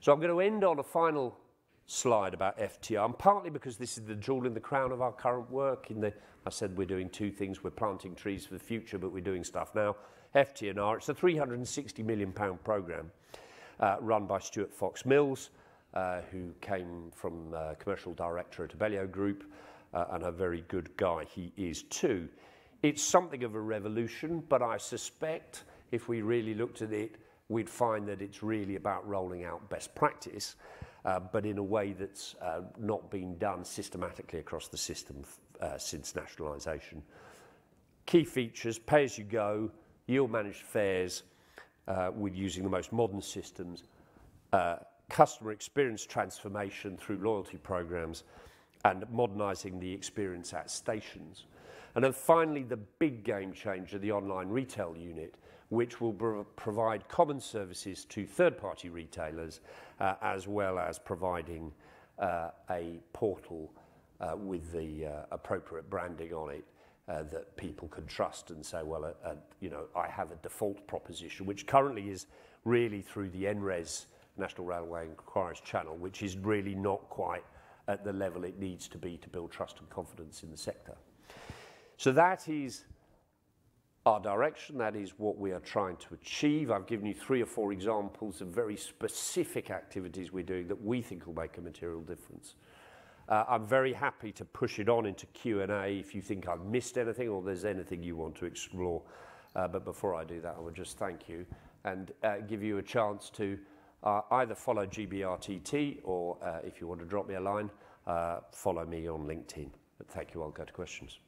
[SPEAKER 2] So I'm going to end on a final slide about FTR, and partly because this is the jewel in the crown of our current work. In the, I said we're doing two things: we're planting trees for the future, but we're doing stuff now. FTNR, it's a 360 million pound program uh, run by Stuart Fox Mills, uh, who came from uh, commercial director at Abellio Group, uh, and a very good guy he is too. It's something of a revolution, but I suspect if we really looked at it, we'd find that it's really about rolling out best practice uh, but in a way that's uh, not been done systematically across the system uh, since nationalisation. Key features, pay as you go, yield managed fares uh, with using the most modern systems, uh, customer experience transformation through loyalty programs, and modernising the experience at stations. And then finally, the big game changer, the online retail unit, which will pro provide common services to third-party retailers, uh, as well as providing uh, a portal uh, with the uh, appropriate branding on it uh, that people can trust and say, well, uh, uh, you know, I have a default proposition, which currently is really through the NRES, National Railway Inquiries channel, which is really not quite at the level it needs to be to build trust and confidence in the sector. So that is our direction. That is what we are trying to achieve. I've given you three or four examples of very specific activities we're doing that we think will make a material difference. Uh, I'm very happy to push it on into Q&A if you think I've missed anything or there's anything you want to explore. Uh, but before I do that, I would just thank you and uh, give you a chance to uh, either follow GBRTT or uh, if you want to drop me a line, uh, follow me on LinkedIn. But thank you. I'll go to questions.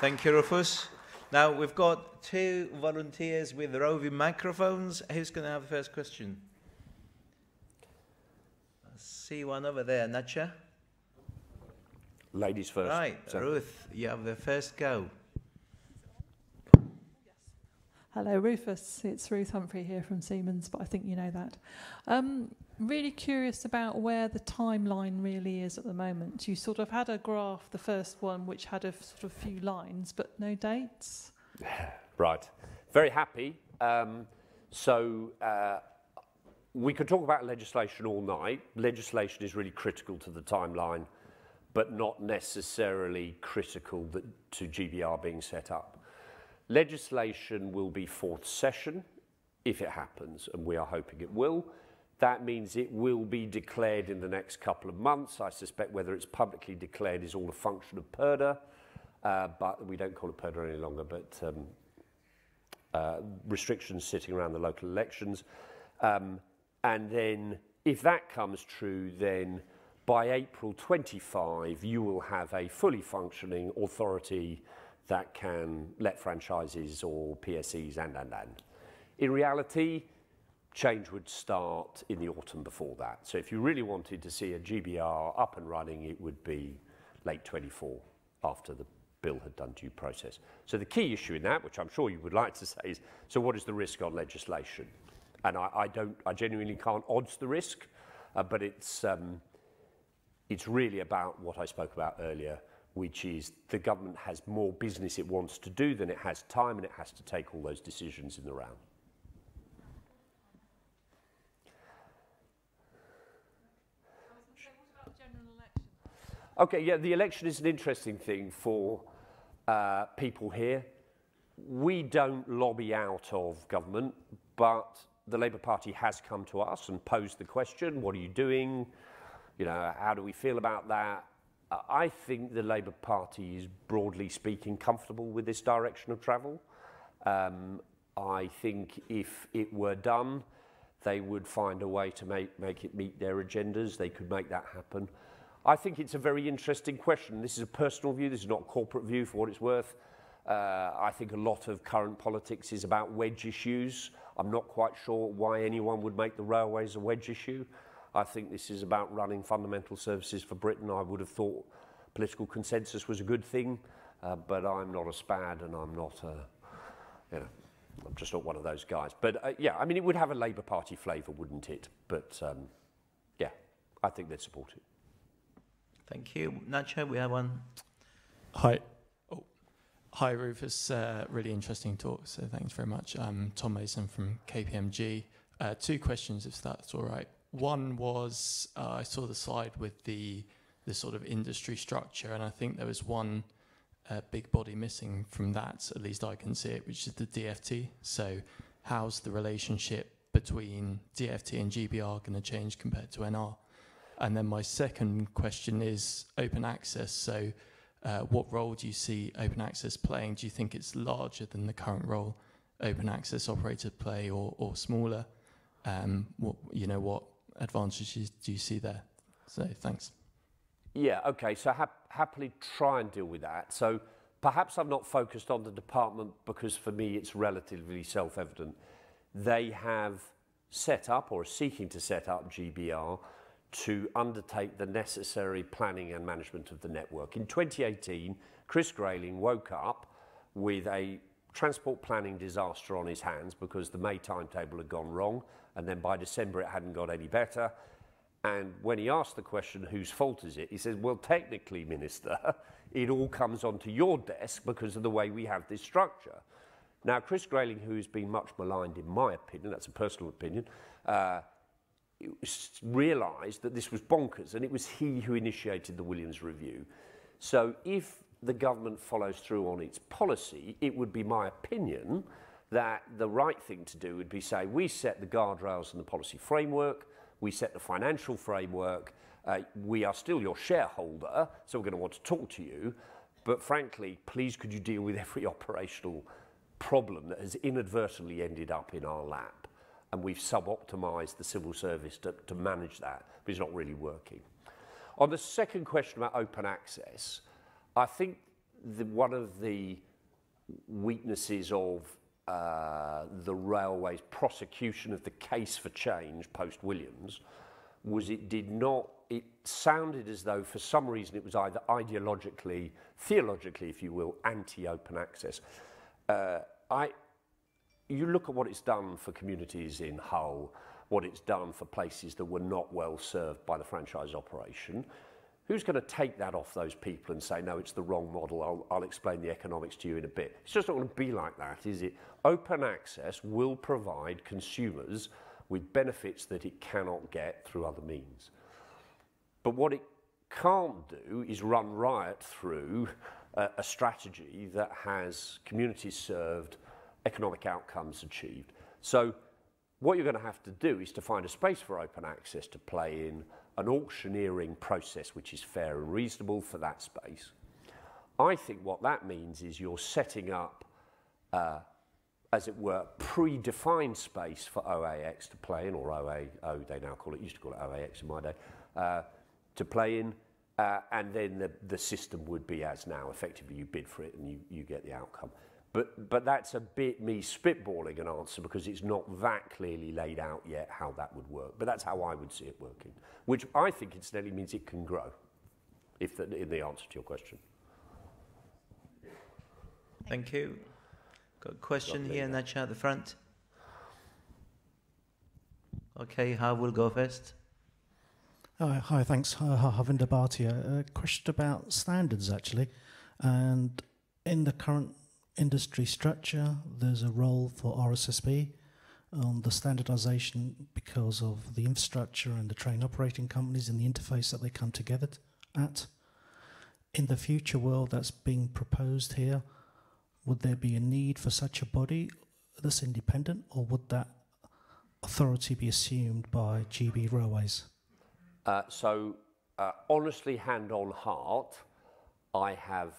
[SPEAKER 1] Thank you, Rufus. Now we've got two volunteers with roving microphones. Who's going to have the first question? I see one over there, Nacha.
[SPEAKER 2] Ladies first.
[SPEAKER 1] Right, so. Ruth, you have the first go.
[SPEAKER 3] Hello, Rufus. It's Ruth Humphrey here from Siemens, but I think you know that. Um, really curious about where the timeline really is at the moment. You sort of had a graph, the first one, which had a sort of few lines, but no dates. *laughs*
[SPEAKER 2] right. Very happy. Um, so uh, we could talk about legislation all night. Legislation is really critical to the timeline, but not necessarily critical that, to GBR being set up. Legislation will be fourth session if it happens, and we are hoping it will. That means it will be declared in the next couple of months. I suspect whether it's publicly declared is all a function of purdah, uh, but we don't call it purdah any longer, but um, uh, restrictions sitting around the local elections. Um, and then if that comes true, then by April 25, you will have a fully functioning authority that can let franchises or PSEs and, and, and. In reality, change would start in the autumn before that. So if you really wanted to see a GBR up and running, it would be late 24 after the bill had done due process. So the key issue in that, which I'm sure you would like to say, is so what is the risk on legislation? And I, I don't, I genuinely can't odds the risk, uh, but it's, um, it's really about what I spoke about earlier, which is the government has more business it wants to do than it has time, and it has to take all those decisions in the round. Okay, yeah, the election is an interesting thing for uh, people here. We don't lobby out of government, but the Labour Party has come to us and posed the question, what are you doing? You know, how do we feel about that? I think the Labour Party is broadly speaking comfortable with this direction of travel. Um, I think if it were done, they would find a way to make, make it meet their agendas. They could make that happen. I think it's a very interesting question. This is a personal view, this is not a corporate view for what it's worth. Uh, I think a lot of current politics is about wedge issues. I'm not quite sure why anyone would make the railways a wedge issue. I think this is about running fundamental services for Britain. I would have thought political consensus was a good thing, uh, but I'm not a SPAD and I'm not a, you know, I'm just not one of those guys. But uh, yeah, I mean, it would have a Labour Party flavour, wouldn't it? But um, yeah, I think they'd support it.
[SPEAKER 1] Thank you. Nacho, we have one.
[SPEAKER 4] Hi. Oh. Hi, Rufus. Uh, really interesting talk, so thanks very much. I'm Tom Mason from KPMG. Uh, two questions, if that's all right. One was uh, I saw the slide with the the sort of industry structure, and I think there was one uh, big body missing from that. At least I can see it, which is the DFT. So, how's the relationship between DFT and GBR going to change compared to NR? And then my second question is open access. So, uh, what role do you see open access playing? Do you think it's larger than the current role open access operators play, or, or smaller? Um, what you know, what advantages do you see there? So, thanks.
[SPEAKER 2] Yeah. Okay. So hap- happily try and deal with that. So perhaps I'm not focused on the department because for me it's relatively self-evident. They have set up or are seeking to set up GBR to undertake the necessary planning and management of the network. In 2018, Chris Grayling woke up with a transport planning disaster on his hands because the May timetable had gone wrong, and then by December it hadn't got any better. And when he asked the question, whose fault is it? He says, well, technically, Minister, *laughs* it all comes onto your desk because of the way we have this structure. Now, Chris Grayling, who has been much maligned, in my opinion, that's a personal opinion, uh, realised that this was bonkers, and it was he who initiated the Williams review. So if the government follows through on its policy, it would be my opinion that the right thing to do would be say, we set the guardrails and the policy framework, we set the financial framework, uh, we are still your shareholder, so we're going to want to talk to you, but frankly, please could you deal with every *laughs* operational problem that has inadvertently ended up in our lap? and we've sub-optimized the civil service to, to manage that, but it's not really working. On the second question about open access, I think the, one of the weaknesses of uh, the railway's prosecution of the case for change post-Williams was it did not, it sounded as though for some reason it was either ideologically, theologically, if you will, anti-open access. Uh, I, you look at what it's done for communities in Hull, what it's done for places that were not well served by the franchise operation. Who's going to take that off those people and say, no, it's the wrong model? I'll, I'll explain the economics to you in a bit. It's just not going to be like that, is it? Open access will provide consumers with benefits that it cannot get through other means. But what it can't do is run riot through a, a strategy that has communities served economic outcomes achieved. So what you're going to have to do is to find a space for open access to play in an auctioneering process which is fair and reasonable for that space. I think what that means is you're setting up, uh, as it were, predefined space for OAX to play in, or OAO they now call it, used to call it OAX in my day, uh, to play in, Uh, and then the, the system would be as now. Effectively, you bid for it and you, you get the outcome. But, but that's a bit me spitballing an answer because it's not that clearly laid out yet how that would work. But that's how I would see it working, which I think incidentally means it can grow, if the, in the answer to your question.
[SPEAKER 1] Thank you. Got a question
[SPEAKER 2] Lovely.
[SPEAKER 1] here, Nacha at the front. Okay, how will go first?
[SPEAKER 5] Hi, hi thanks. Hi, Harvinder Bhatia. A question about standards, actually. And in the current industry structure, there's a role for RSSB on the standardization because of the infrastructure and the train operating companies and the interface that they come together at. In the future world that's being proposed here, would there be a need for such a body that's independent, or would that authority be assumed by GB Railways?
[SPEAKER 2] Uh, so, uh, honestly, hand on heart, I have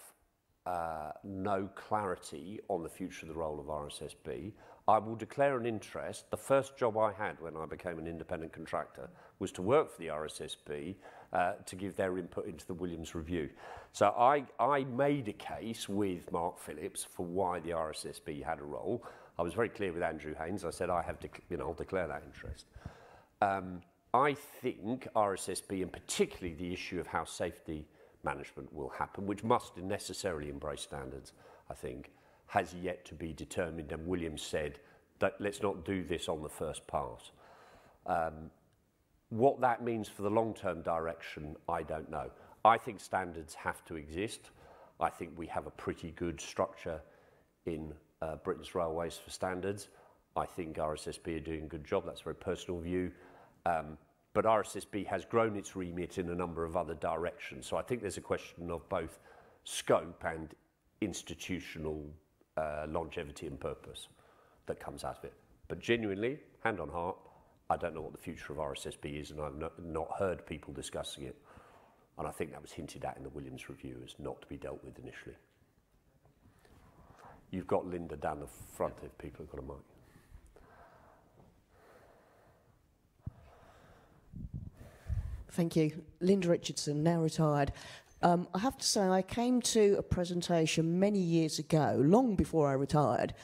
[SPEAKER 2] uh, no clarity on the future of the role of RSSB. I will declare an interest. The first job I had when I became an independent contractor was to work for the RSSB uh, to give their input into the Williams Review. So I, I made a case with Mark Phillips for why the RSSB had a role. I was very clear with Andrew Haines. I said I have, you know, I'll declare that interest. Um, I think RSSB, and particularly the issue of how safety management will happen, which must necessarily embrace standards, I think, has yet to be determined. And Williams said that let's not do this on the first pass. Um, what that means for the long-term direction, I don't know. I think standards have to exist. I think we have a pretty good structure in uh, Britain's railways for standards. I think RSSB are doing a good job. That's a very personal view. Um, but RSSB has grown its remit in a number of other directions. So I think there's a question of both scope and institutional uh, longevity and purpose that comes out of it. But genuinely, hand on heart, I don't know what the future of RSSB is, and I've not, not heard people discussing it. And I think that was hinted at in the Williams review as not to be dealt with initially. You've got Linda down the front if people have got a mic.
[SPEAKER 6] Thank you. Linda Richardson, now retired. Um, I have to say, I came to a presentation many years ago, long before I retired,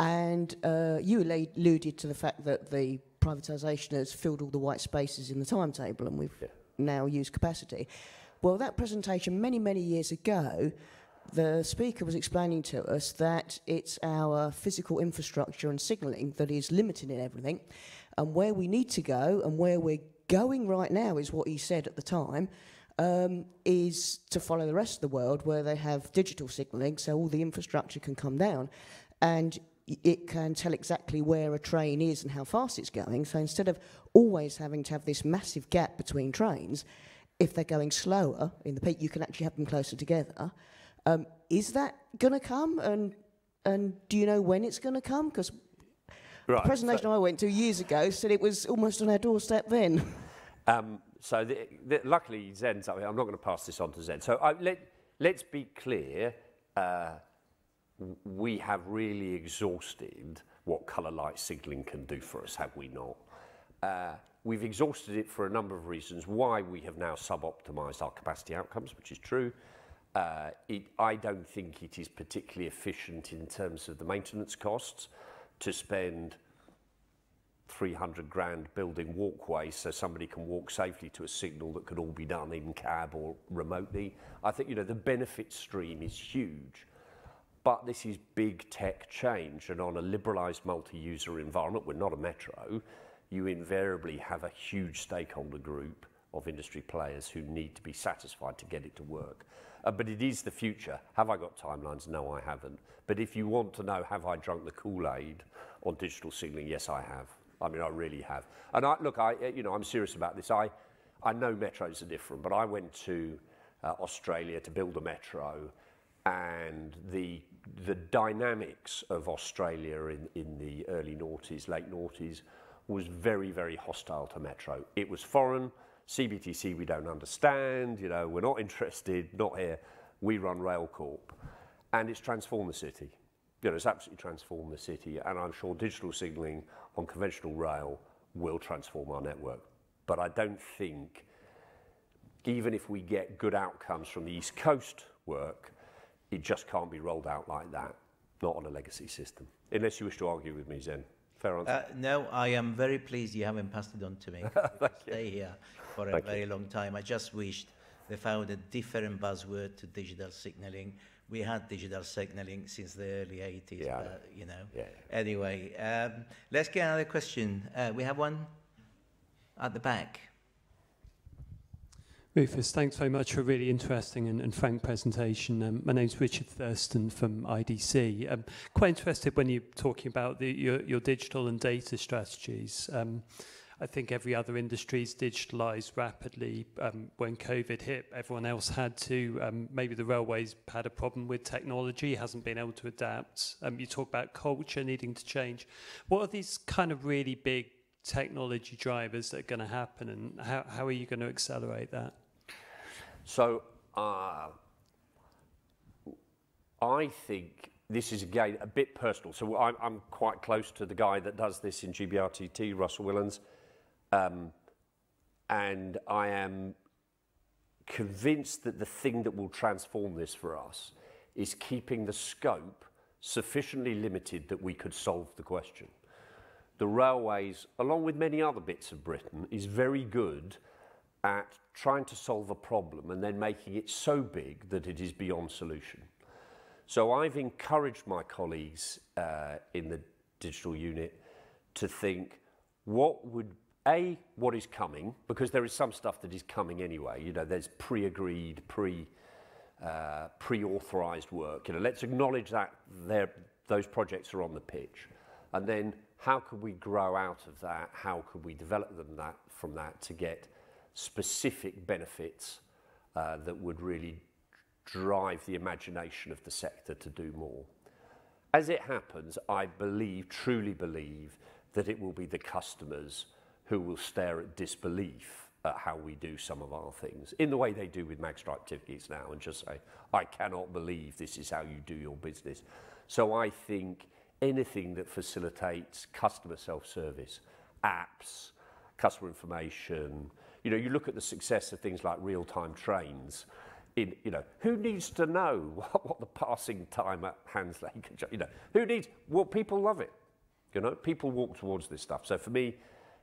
[SPEAKER 6] and uh, you alluded to the fact that the privatisation has filled all the white spaces in the timetable and we've yeah. now used capacity. Well, that presentation many, many years ago, the speaker was explaining to us that it's our physical infrastructure and signalling that is limiting in everything, and where we need to go and where we're going right now is what he said at the time. Um, is to follow the rest of the world where they have digital signalling, so all the infrastructure can come down, and it can tell exactly where a train is and how fast it's going. So instead of always having to have this massive gap between trains, if they're going slower in the peak, you can actually have them closer together. Um, is that going to come? And and do you know when it's going to come? Because Right. The presentation so, I went to years ago said it was almost on our doorstep then. *laughs*
[SPEAKER 2] Um, so the, the, luckily Zen's up here. I'm not going to pass this on to Zen. So I, let, let's be clear. Uh, we have really exhausted what colour light signalling can do for us, have we not? Uh, we've exhausted it for a number of reasons. Why we have now sub-optimised our capacity outcomes, which is true. Uh, it, I don't think it is particularly efficient in terms of the maintenance costs to spend 300 grand building walkways so somebody can walk safely to a signal that could all be done in cab or remotely. I think, you know, the benefit stream is huge. But this is big tech change, and on a liberalised multi-user environment, we're not a metro, you invariably have a huge stakeholder group of industry players who need to be satisfied to get it to work. Uh, but it is the future. Have I got timelines? No, I haven't. But if you want to know, have I drunk the Kool-Aid on digital signalling? Yes, I have. I mean, I really have. And I, look, I, you know, I'm serious about this. I, I know metros are different, but I went to uh, Australia to build a metro, and the the dynamics of Australia in, in the early noughties, late noughties, was very, very hostile to metro. It was foreign. CBTC we don't understand, you know, we're not interested, not here. We run RailCorp. And it's transformed the city. You know, it's absolutely transformed the city. And I'm sure digital signalling on conventional rail will transform our network. But I don't think, even if we get good outcomes from the East Coast work, it just can't be rolled out like that, not on a legacy system. Unless you wish to argue with me, Zen.
[SPEAKER 1] Uh, no, I am very pleased you haven't passed it on to me. *laughs* Stay here for a
[SPEAKER 2] Thank
[SPEAKER 1] very long time. I just wished they found a different buzzword to digital signaling. We had digital signaling since the early 80s,
[SPEAKER 2] Yeah,
[SPEAKER 1] but, you know.
[SPEAKER 2] Yeah,
[SPEAKER 1] Anyway, um, let's get another question. Uh, we have one at the back.
[SPEAKER 7] Rufus, thanks very much for a really interesting and, and frank presentation. Um, my name's Richard Thurston from IDC. Um, quite interested when you're talking about the, your, your digital and data strategies. Um, I think every other industry's digitalised rapidly. Um, when COVID hit, everyone else had to. Um, maybe the railways had a problem with technology, hasn't been able to adapt. Um, you talk about culture needing to change. What are these kind of really big technology drivers that are going to happen, and how, how are you going to accelerate that?
[SPEAKER 2] So uh, I think this is again a bit personal. So I'm, I'm quite close to the guy that does this in GBRTT, Russell Willans, um, and I am convinced that the thing that will transform this for us is keeping the scope sufficiently limited that we could solve the question. The railways, along with many other bits of Britain, is very good at trying to solve a problem and then making it so big that it is beyond solution. So I've encouraged my colleagues uh, in the digital unit to think what would a what is coming because there is some stuff that is coming anyway. You know, there's pre-agreed, pre uh, pre-authorized work. You know, let's acknowledge that those projects are on the pitch, and then how could we grow out of that? How could we develop them that from that to get specific benefits uh, that would really drive the imagination of the sector to do more. As it happens, I believe, truly believe, that it will be the customers who will stare at disbelief at how we do some of our things, in the way they do with Magstripe tickets now, and just say, I cannot believe this is how you do your business. So I think anything that facilitates customer self-service, apps, customer information, you know, you look at the success of things like real-time trains, in, you know, who needs to know *laughs* what, what the passing time at Hanslope, *laughs* you know, who needs, well, people love it. You know, people walk towards this stuff. So for me,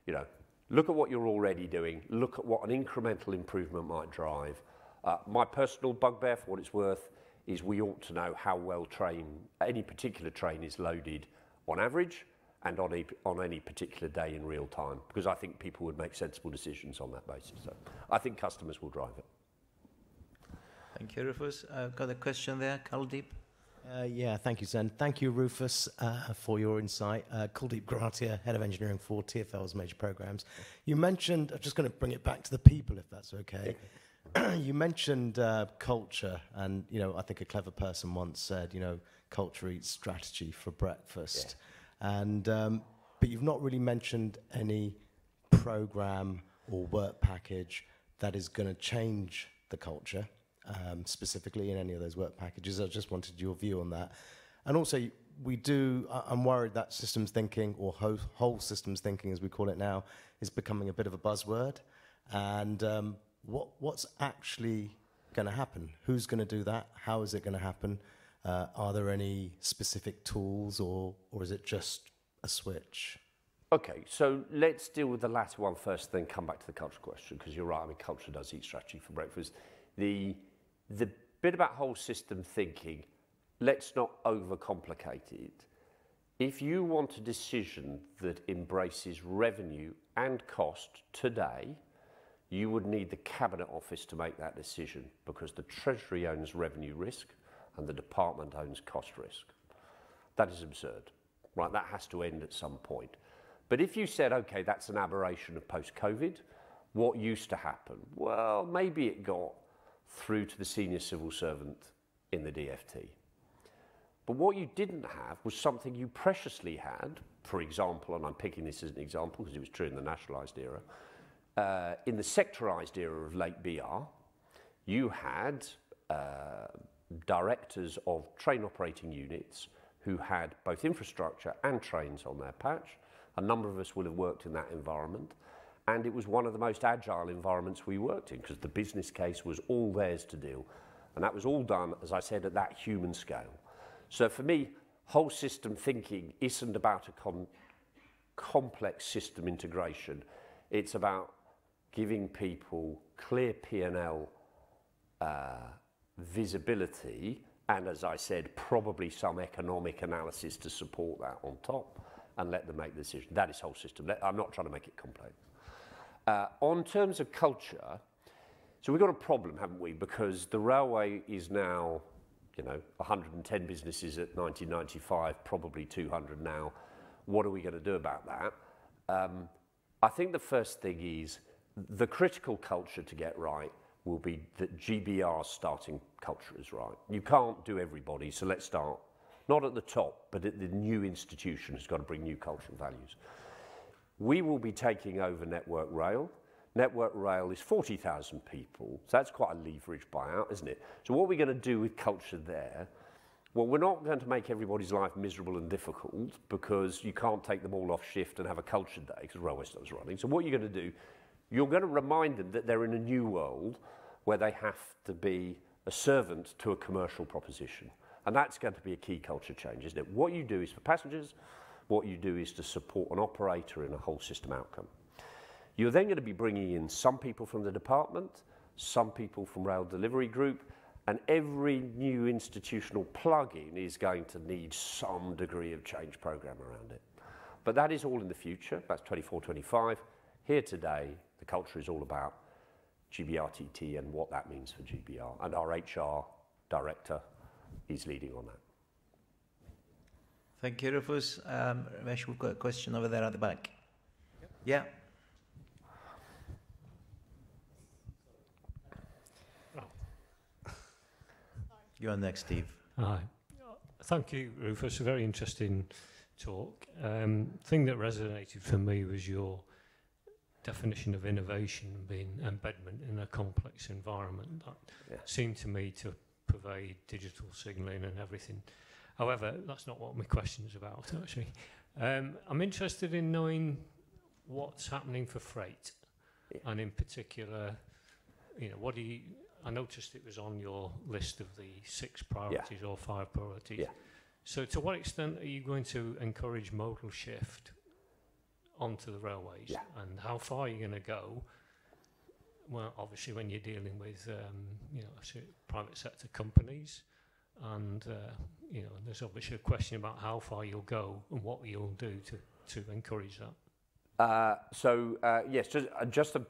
[SPEAKER 2] you know, look at what you're already doing, look at what an incremental improvement might drive. Uh, my personal bugbear, for what it's worth, is we ought to know how well train, any particular train is loaded on average and on, a, on any particular day in real time, because I think people would make sensible decisions on that basis. So I think customers will drive it.
[SPEAKER 1] Thank you, Rufus. I've got a question there, Kuldeep.
[SPEAKER 8] Uh, yeah, thank you, Zen. Thank you, Rufus, uh, for your insight. Uh, Kuldeep Gratia, Head of Engineering for TfL's major programs. You mentioned, I'm just going to bring it back to the people, if that's okay. *clears throat* you mentioned uh, culture, and, you know, I think a clever person once said, you know, culture eats strategy for breakfast. Yeah. And, um, but you've not really mentioned any program or work package that is going to change the culture um, specifically in any of those work packages. I just wanted your view on that. And also, we do, I'm worried that systems thinking, or whole, whole systems thinking as we call it now, is becoming a bit of a buzzword. And um, what, what's actually going to happen? Who's going to do that? How is it going to happen? Uh, are there any specific tools, or, or is it just a switch?
[SPEAKER 2] Okay, so let's deal with the latter one first, then come back to the culture question, because you're right, I mean, culture does eat strategy for breakfast. The the bit about whole system thinking, let's not overcomplicate it. If you want a decision that embraces revenue and cost today, you would need the Cabinet Office to make that decision because the Treasury owns revenue risk and the Department owns cost risk. That is absurd, right? That has to end at some point. But if you said, okay, that's an aberration of post-COVID, what used to happen? Well, maybe it got through to the senior civil servant in the DFT. But what you didn't have was something you preciously had, for example, and I'm picking this as an example because it was true in the nationalised era, uh, in the sectorised era of late BR, you had uh, directors of train operating units who had both infrastructure and trains on their patch. A number of us will have worked in that environment. and it was one of the most agile environments we worked in because the business case was all theirs to deal. And that was all done, as I said, at that human scale. So for me, whole system thinking isn't about a com complex system integration. It's about giving people clear P&L uh, visibility and, as I said, probably some economic analysis to support that on top and let them make the decision. That is whole system. I'm not trying to make it complex. Uh, on terms of culture, so we've got a problem, haven't we? Because the railway is now, you know, 110 businesses at 1995, probably 200 now. What are we going to do about that? Um, I think the first thing is the critical culture to get right will be that GBR starting culture is right. You can't do everybody, so let's start not at the top, but at the new institution has got to bring new cultural values. We will be taking over Network Rail. Network Rail is 40,000 people, so that's quite a leverage buyout, isn't it? So what are we going to do with culture there? Well, we're not going to make everybody's life miserable and difficult because you can't take them all off shift and have a culture day because railway is running. So what you're going to do you're going to remind them that they're in a new world where they have to be a servant to a commercial proposition. And that's going to be a key culture change, isn't it? What you do is for passengers, what you do is to support an operator in a whole system outcome. You're then going to be bringing in some people from the department, some people from Rail Delivery Group, and every new institutional plug-in is going to need some degree of change program around it. But that is all in the future. That's 24, 25. Here today, the culture is all about GBRTT and what that means for GBR. And our HR director is leading on that.
[SPEAKER 1] Thank you, Rufus. Um, Ramesh, we've got a question over there at the back. Yep. Yeah. You're next, Steve.
[SPEAKER 9] Hi. Thank you, Rufus. A very interesting talk. Um, thing that resonated for me was your definition of innovation being embedment in a complex environment. That yeah. seemed to me to pervade digital signalling and everything. However, that's not what my question is about, *laughs* actually. Um, I'm interested in knowing what's happening for freight, yeah. and in particular, you know, what do you? I noticed it was on your list of the six priorities yeah. or five priorities. Yeah. So, to what extent are you going to encourage modal shift onto the railways yeah. and how far you're going to go. Well, obviously, when you're dealing with um, you know private sector companies, and uh, you know, there's obviously a question about how far you'll go and what you'll do to to encourage that.
[SPEAKER 2] Uh, so uh, yes, just, uh, just a,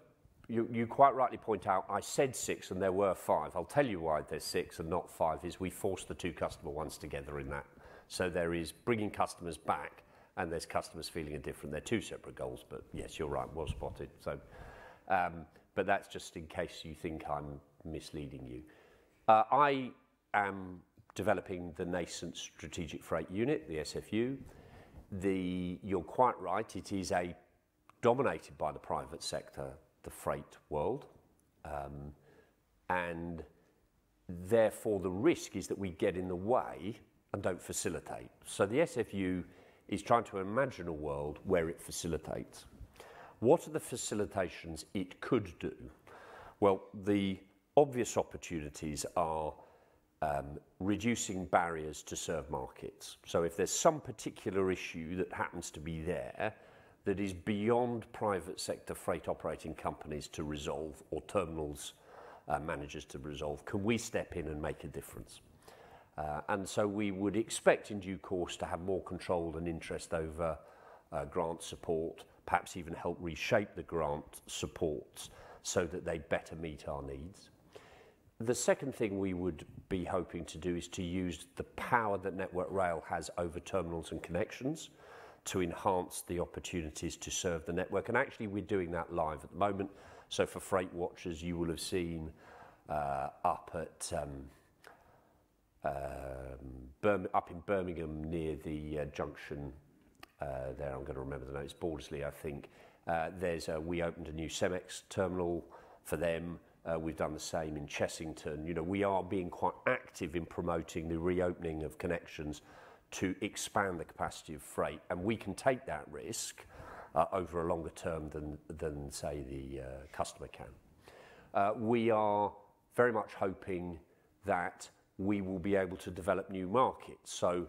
[SPEAKER 2] you, you quite rightly point out. I said six, and there were five. I'll tell you why there's six and not five. Is we forced the two customer ones together in that. So there is bringing customers back and there's customers feeling a different. They're two separate goals, but yes, you're right, well spotted. So, um, but that's just in case you think I'm misleading you. Uh, I am developing the nascent strategic freight unit, the SFU. The, you're quite right, it is a dominated by the private sector, the freight world. Um, and therefore the risk is that we get in the way and don't facilitate. So the SFU is trying to imagine a world where it facilitates. What are the facilitations it could do? Well, the obvious opportunities are um, reducing barriers to serve markets. So if there's some particular issue that happens to be there that is beyond private sector freight operating companies to resolve or terminals uh, managers to resolve, can we step in and make a difference? Uh, and so we would expect in due course to have more control and interest over uh, grant support, perhaps even help reshape the grant supports so that they better meet our needs. The second thing we would be hoping to do is to use the power that Network Rail has over terminals and connections to enhance the opportunities to serve the network. And actually, we're doing that live at the moment. So for freight watchers, you will have seen uh, up at um, um, up in Birmingham near the uh, junction uh, there, I'm going to remember the name, it's Bordesley, I think. Uh, there's a, we opened a new Cemex terminal for them. Uh, we've done the same in Chessington. You know, we are being quite active in promoting the reopening of connections to expand the capacity of freight, and we can take that risk uh, over a longer term than, than say, the uh, customer can. Uh, we are very much hoping that we will be able to develop new markets. So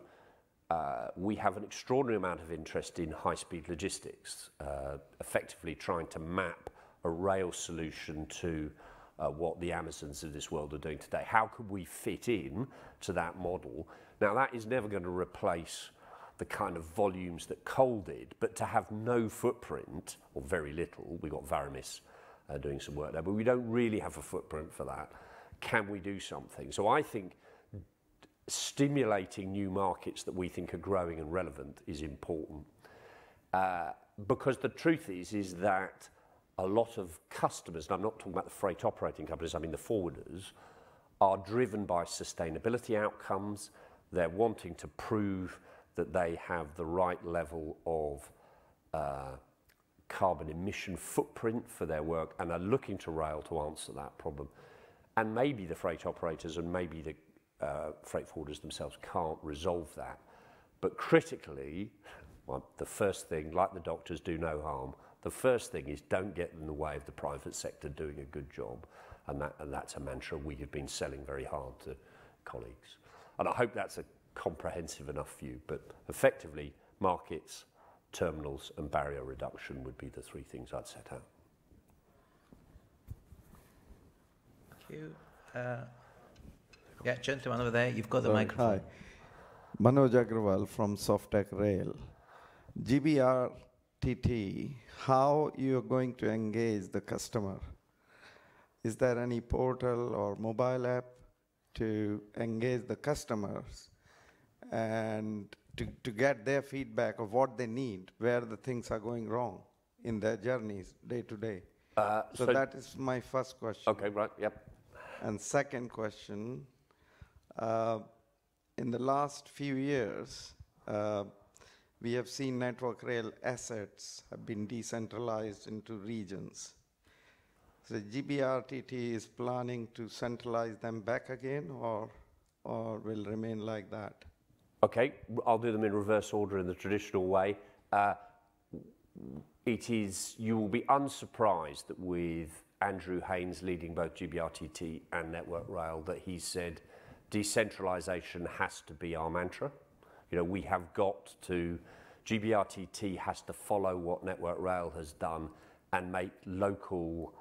[SPEAKER 2] uh, we have an extraordinary amount of interest in high-speed logistics, uh, effectively trying to map a rail solution to uh, what the Amazons of this world are doing today. How could we fit in to that model? Now, that is never going to replace the kind of volumes that coal did, but to have no footprint, or very little, we got Varamis uh, doing some work there, but we don't really have a footprint for that. Can we do something? So I think stimulating new markets that we think are growing and relevant is important. Uh, because the truth is, is that a lot of customers, and I'm not talking about the freight operating companies, I mean the forwarders, are driven by sustainability outcomes. They're wanting to prove that they have the right level of uh, carbon emission footprint for their work and are looking to rail to answer that problem. And maybe the freight operators and maybe the uh, freight forwarders themselves can't resolve that. But critically, well, the first thing, like the doctors do no harm, the first thing is don't get in the way of the private sector doing a good job. And, that, and that's a mantra we have been selling very hard to colleagues. And I hope that's a comprehensive enough view, but effectively, markets, terminals, and barrier reduction would be the three things I'd set out.
[SPEAKER 1] You. Uh, yeah, gentleman over there, you've got the
[SPEAKER 10] Sorry,
[SPEAKER 1] microphone.
[SPEAKER 10] Hi. Manoj Agrawal from Softec Rail. GBRTT, how you are going to engage the customer? Is there any portal or mobile app to engage the customers and to, to get their feedback of what they need, where the things are going wrong in their journeys day to day?
[SPEAKER 2] Uh,
[SPEAKER 10] So that is my first question.
[SPEAKER 2] Okay, right, yep.
[SPEAKER 10] And second question, uh, in the last few years, uh, we have seen network rail assets have been decentralized into regions. So GBRTT is planning to centralize them back again or, or will remain like that?
[SPEAKER 2] Okay, I'll do them in reverse order in the traditional way. Uh, it is, you will be unsurprised that with Andrew Haines leading both GBRTT and Network Rail, that he said decentralization has to be our mantra. You know, we have got to, GBRTT has to follow what Network Rail has done and make local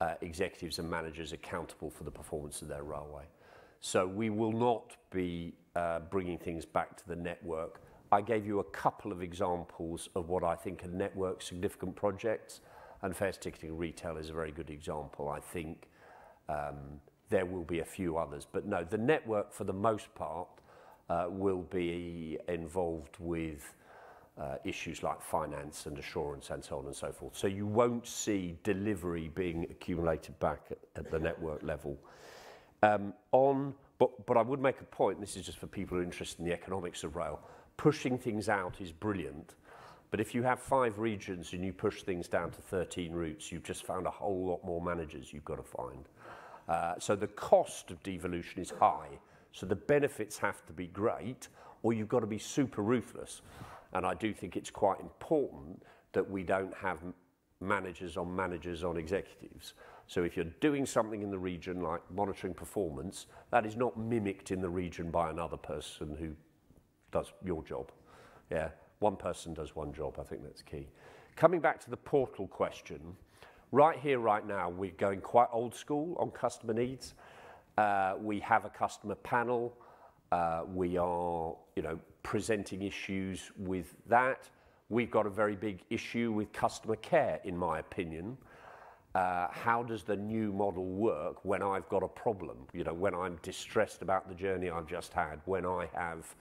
[SPEAKER 2] uh, executives and managers accountable for the performance of their railway. So we will not be uh, bringing things back to the network. I gave you a couple of examples of what I think are network significant projects, and Fares Ticketing Retail is a very good example. I think um, there will be a few others, but no, the network for the most part uh, will be involved with uh, issues like finance and assurance and so on and so forth. So you won't see delivery being accumulated back at, at the network level. Um, on, but, but I would make a point, this is just for people who are interested in the economics of rail, pushing things out is brilliant, but if you have five regions and you push things down to 13 routes, you've just found a whole lot more managers you've got to find. Uh, so the cost of devolution is high, so the benefits have to be great, or you've got to be super ruthless. And I do think it's quite important that we don't have managers on managers on executives. So if you're doing something in the region like monitoring performance, that is not mimicked in the region by another person who does your job. Yeah, one person does one job. I think that's key. Coming back to the portal question, right here, right now, we're going quite old school on customer needs. Uh, we have a customer panel. Uh, we are, you know, presenting issues with that. We've got a very big issue with customer care, in my opinion. Uh, how does the new model work when I've got a problem? You know, when I'm distressed about the journey I've just had, when I have,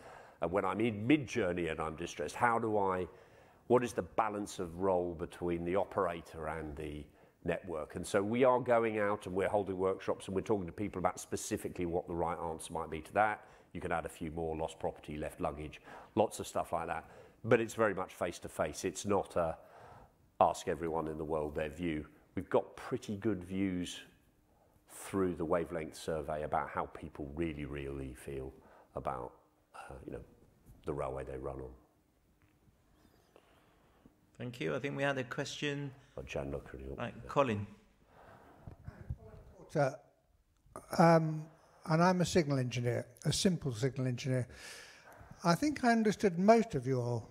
[SPEAKER 2] uh, when I'm in mid-journey and I'm distressed, how do I, what is the balance of role between the operator and the network? And so we are going out and we're holding workshops and we're talking to people about specifically what the right answer might be to that. You can add a few more lost property, left luggage, lots of stuff like that. But it's very much face to face. It's not a ask everyone in the world their view we've got pretty good views through the wavelength survey about how people really, really feel about, uh, you know, the railway they run on.
[SPEAKER 1] Thank you. I think we had a question.
[SPEAKER 2] Or Gianluca.
[SPEAKER 1] Right, Colin.
[SPEAKER 11] Uh, um, and I'm a signal engineer, a simple signal engineer. I think I understood most of your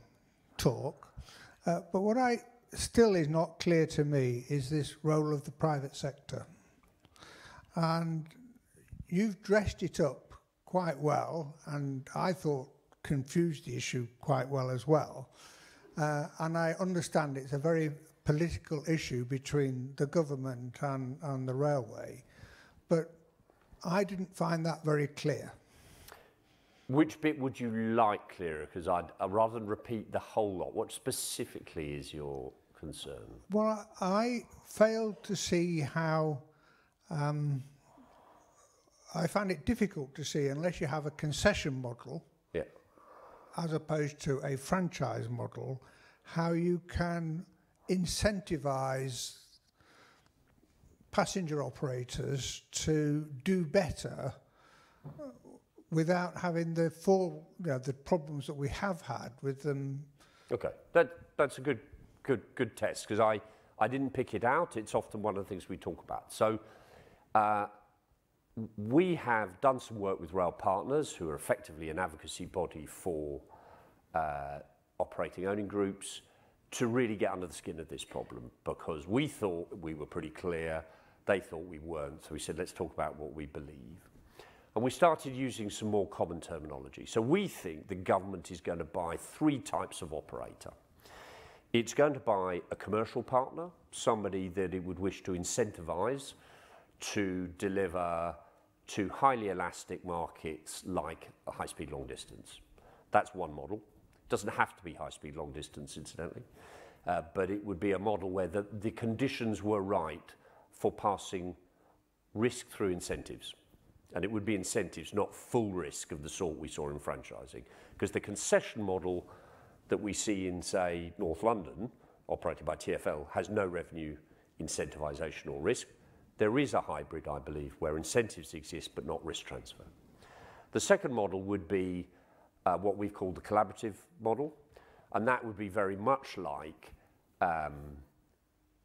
[SPEAKER 11] talk, uh, but what I still is not clear to me is this role of the private sector. And you've dressed it up quite well, and I thought confused the issue quite well as well. Uh, and I understand it's a very political issue between the government and, and the railway, but I didn't find that very clear.
[SPEAKER 2] Which bit would you like clearer? Because I'd, I'd rather than repeat the whole lot, what specifically is your concern?
[SPEAKER 11] Well, I failed to see how. Um, I find it difficult to see unless you have a concession model. As opposed to a franchise model, how you can incentivize passenger operators to do better without having the full, you know, the problems that we have had with them.
[SPEAKER 2] Okay, that, that's a good, good, good test because I, I didn't pick it out. It's often one of the things we talk about. So uh, we have done some work with rail partners who are effectively an advocacy body for uh, operating owning groups to really get under the skin of this problem because we thought we were pretty clear, they thought we weren't. So we said, let's talk about what we believe. And we started using some more common terminology. So we think the government is going to buy three types of operator. It's going to buy a commercial partner, somebody that it would wish to incentivize to deliver to highly elastic markets like high speed long distance. That's one model. Doesn't have to be high speed long distance, incidentally, uh, but it would be a model where the, the conditions were right for passing risk through incentives. And it would be incentives, not full risk of the sort we saw in franchising. Because the concession model that we see in, say, North London, operated by TFL, has no revenue incentivization or risk. There is a hybrid, I believe, where incentives exist but not risk transfer. The second model would be uh, what we've called the collaborative model, and that would be very much like um,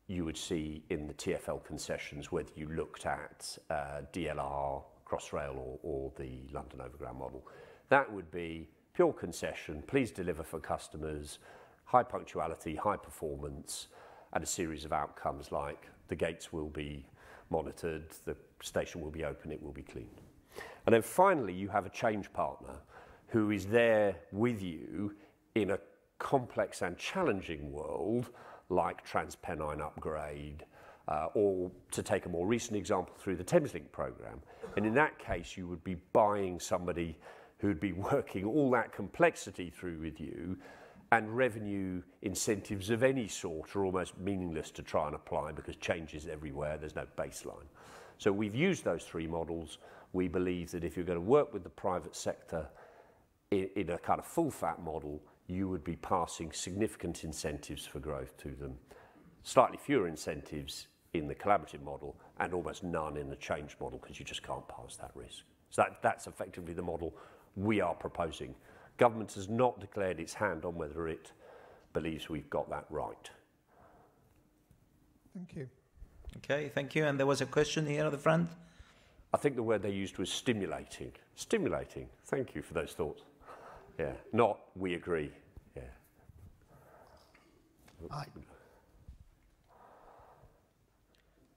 [SPEAKER 2] you would see in the TFL concessions, whether you looked at uh, DLR, Crossrail, or, or the London Overground model. That would be pure concession, please deliver for customers, high punctuality, high performance, and a series of outcomes like the gates will be monitored, the station will be open, it will be clean. And then finally, you have a change partner who is there with you in a complex and challenging world like TransPennine upgrade, uh, or to take a more recent example through the Thameslink program. And in that case, you would be buying somebody who'd be *laughs* working all that complexity through with you, and revenue incentives of any sort are almost meaningless to try and apply because change is everywhere, there's no baseline. So we've used those three models. We believe that if you're going to work with the private sector in, in a kind of full fat model, you would be passing significant incentives for growth to them, slightly fewer incentives in the collaborative model, and almost none in the change model because you just can't pass that risk. So that, that's effectively the model we are proposing. Government has not declared its hand on whether it believes we've got that right.
[SPEAKER 11] Thank you.
[SPEAKER 1] Okay, thank you. And there was a question here at the front.
[SPEAKER 2] I think the word they used was stimulating. Stimulating. Thank you for those thoughts. Yeah, not we agree. Yeah.
[SPEAKER 12] Aye.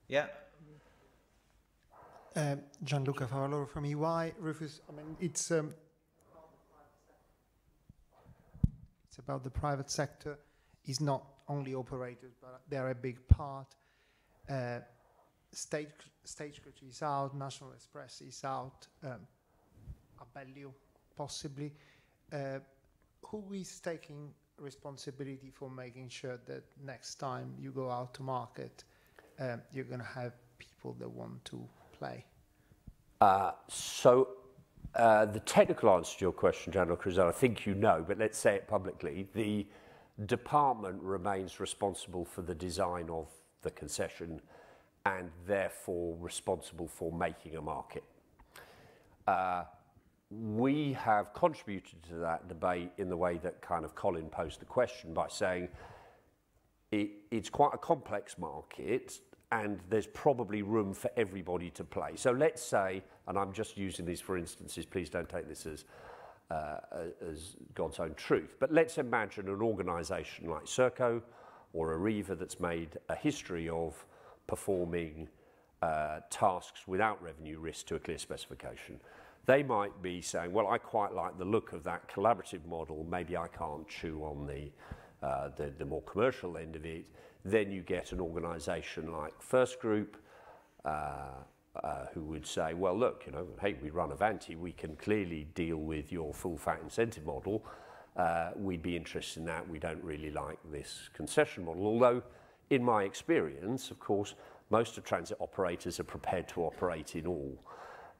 [SPEAKER 1] Yeah.
[SPEAKER 12] Um, Gianluca Favaloro from EY. Rufus, I mean, it's um, it's about the private sector. Is not only operators, but they're a big part. Uh, stage Stagecoach is out, National Express is out, um, Abellio possibly. Uh, who is taking responsibility for making sure that next time you go out to market, um, you're going to have people that want to play?
[SPEAKER 2] Uh, so uh, the technical answer to your question, General Cruzell, I think you know, but let's say it publicly. The department remains responsible for the design of the concession and therefore responsible for making a market. Uh, we have contributed to that debate in the way that kind of Colin posed the question by saying it, it's quite a complex market and there's probably room for everybody to play. So let's say, and I'm just using these for instances, please don't take this as, uh, as God's own truth, but let's imagine an organisation like Serco or Arriva that's made a history of performing uh, tasks without revenue risk to a clear specification. They might be saying, well, I quite like the look of that collaborative model, maybe I can't chew on the, uh, the, the more commercial end of it, then you get an organisation like First Group, uh, uh, who would say, well, look, you know, hey, we run Avanti, we can clearly deal with your full fat incentive model. Uh, we'd be interested in that. We don't really like this concession model. Although, in my experience, of course, most of transit operators are prepared to operate in all.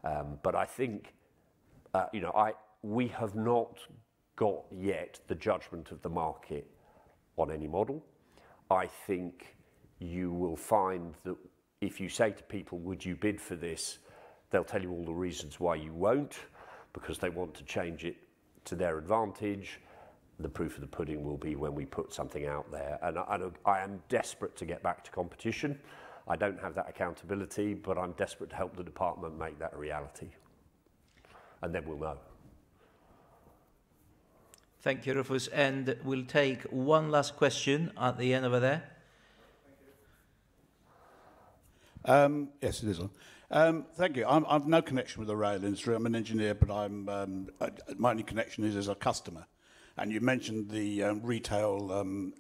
[SPEAKER 2] Um, but I think, uh, you know, I, we have not got yet the judgment of the market on any model. I think you will find that if you say to people, would you bid for this? They'll tell you all the reasons why you won't, because they want to change it to their advantage. The proof of the pudding will be when we put something out there. And I, I am desperate to get back to competition. I don't have that accountability, but I'm desperate to help the department make that a reality. And then we'll know.
[SPEAKER 1] Thank you, Rufus. And we'll take one last question at the end over there.
[SPEAKER 13] Um, yes, it is on. Um, thank you. I'm, I've no connection with the rail industry. I'm an engineer, but I'm, um, I, my only connection is as a customer. And you mentioned the um, retail um,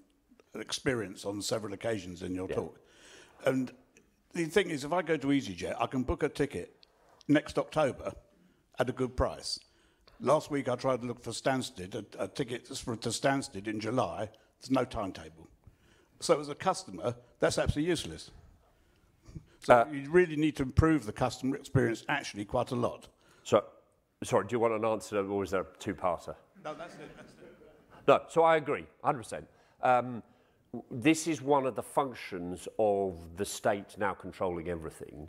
[SPEAKER 13] experience on several occasions in your yeah. talk. And the thing is, if I go to EasyJet, I can book a ticket next October at a good price. Last week I tried to look for Stansted, a, a ticket to Stansted in July. There's no timetable. So as a customer, that's absolutely useless. So uh, you really need to improve the customer experience actually quite a lot.
[SPEAKER 2] So, sorry, do you want an answer or is there a two-parter?
[SPEAKER 13] No, that's it. That's it.
[SPEAKER 2] No, so I agree, 100%. Um, this is one of the functions of the state now controlling everything.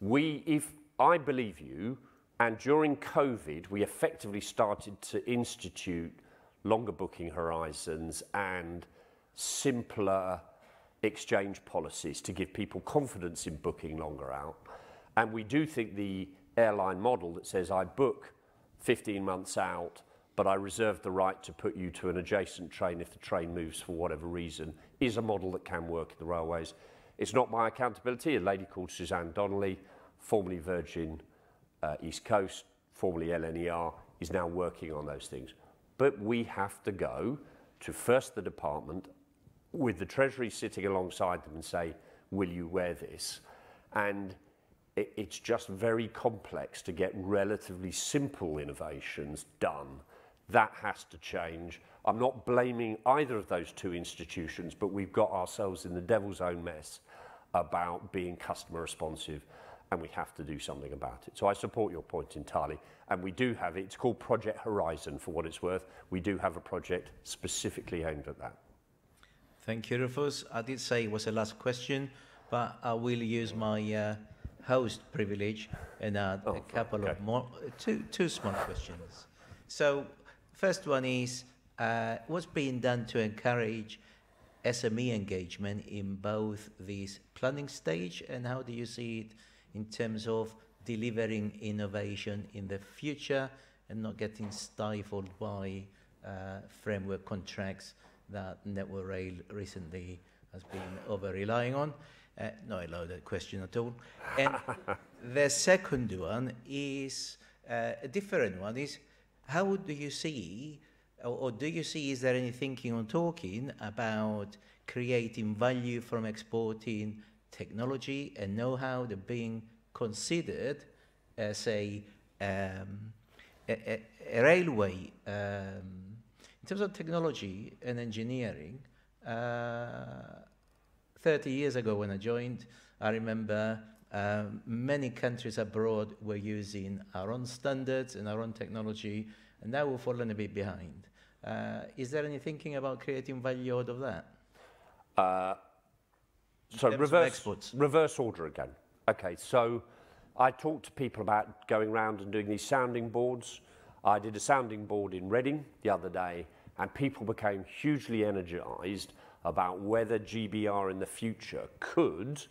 [SPEAKER 2] We, if I believe you, and during COVID, we effectively started to institute longer booking horizons and simpler exchange policies to give people confidence in booking longer out. And we do think the airline model that says I book 15 months out, but I reserve the right to put you to an adjacent train if the train moves for whatever reason, is a model that can work in the railways. It's not my accountability. A lady called Suzanne Donnelly, formerly Virgin uh, East Coast, formerly LNER, is now working on those things. But we have to go to first the department with the Treasury sitting alongside them and say, will you wear this? And it, it's just very complex to get relatively simple innovations done. That has to change. I'm not blaming either of those two institutions, but we've got ourselves in the devil's own mess about being customer responsive and we have to do something about it. So I support your point entirely. And we do have it. It's called Project Horizon, for what it's worth. We do have a project specifically aimed at that.
[SPEAKER 1] Thank you, Rufus. I did say it was the last question, but I will use my uh, host privilege and add oh, a couple okay. of more, two, two small questions. So, first one is uh, what's being done to encourage SME engagement in both this planning stage, and how do you see it in terms of delivering innovation in the future and not getting stifled by uh, framework contracts that Network Rail recently has been over relying on. Uh, not a loaded question at all. And *laughs* the second one is uh, a different one is how do you see or, or do you see is there any thinking on talking about creating value from exporting technology and know-how that being considered as a, um, a, a, railway um, in terms of technology and engineering. Uh, 30 years ago when I joined, I remember um, many countries abroad were using our own standards and our own technology, and now we've fallen a bit behind. Uh, is there any thinking about creating value out of that?
[SPEAKER 2] So reverse, reverse order again. Okay, so I talked to people about going around and doing these sounding boards. I did a sounding board in Reading the other day, and people became hugely energized about whether GBR in the future could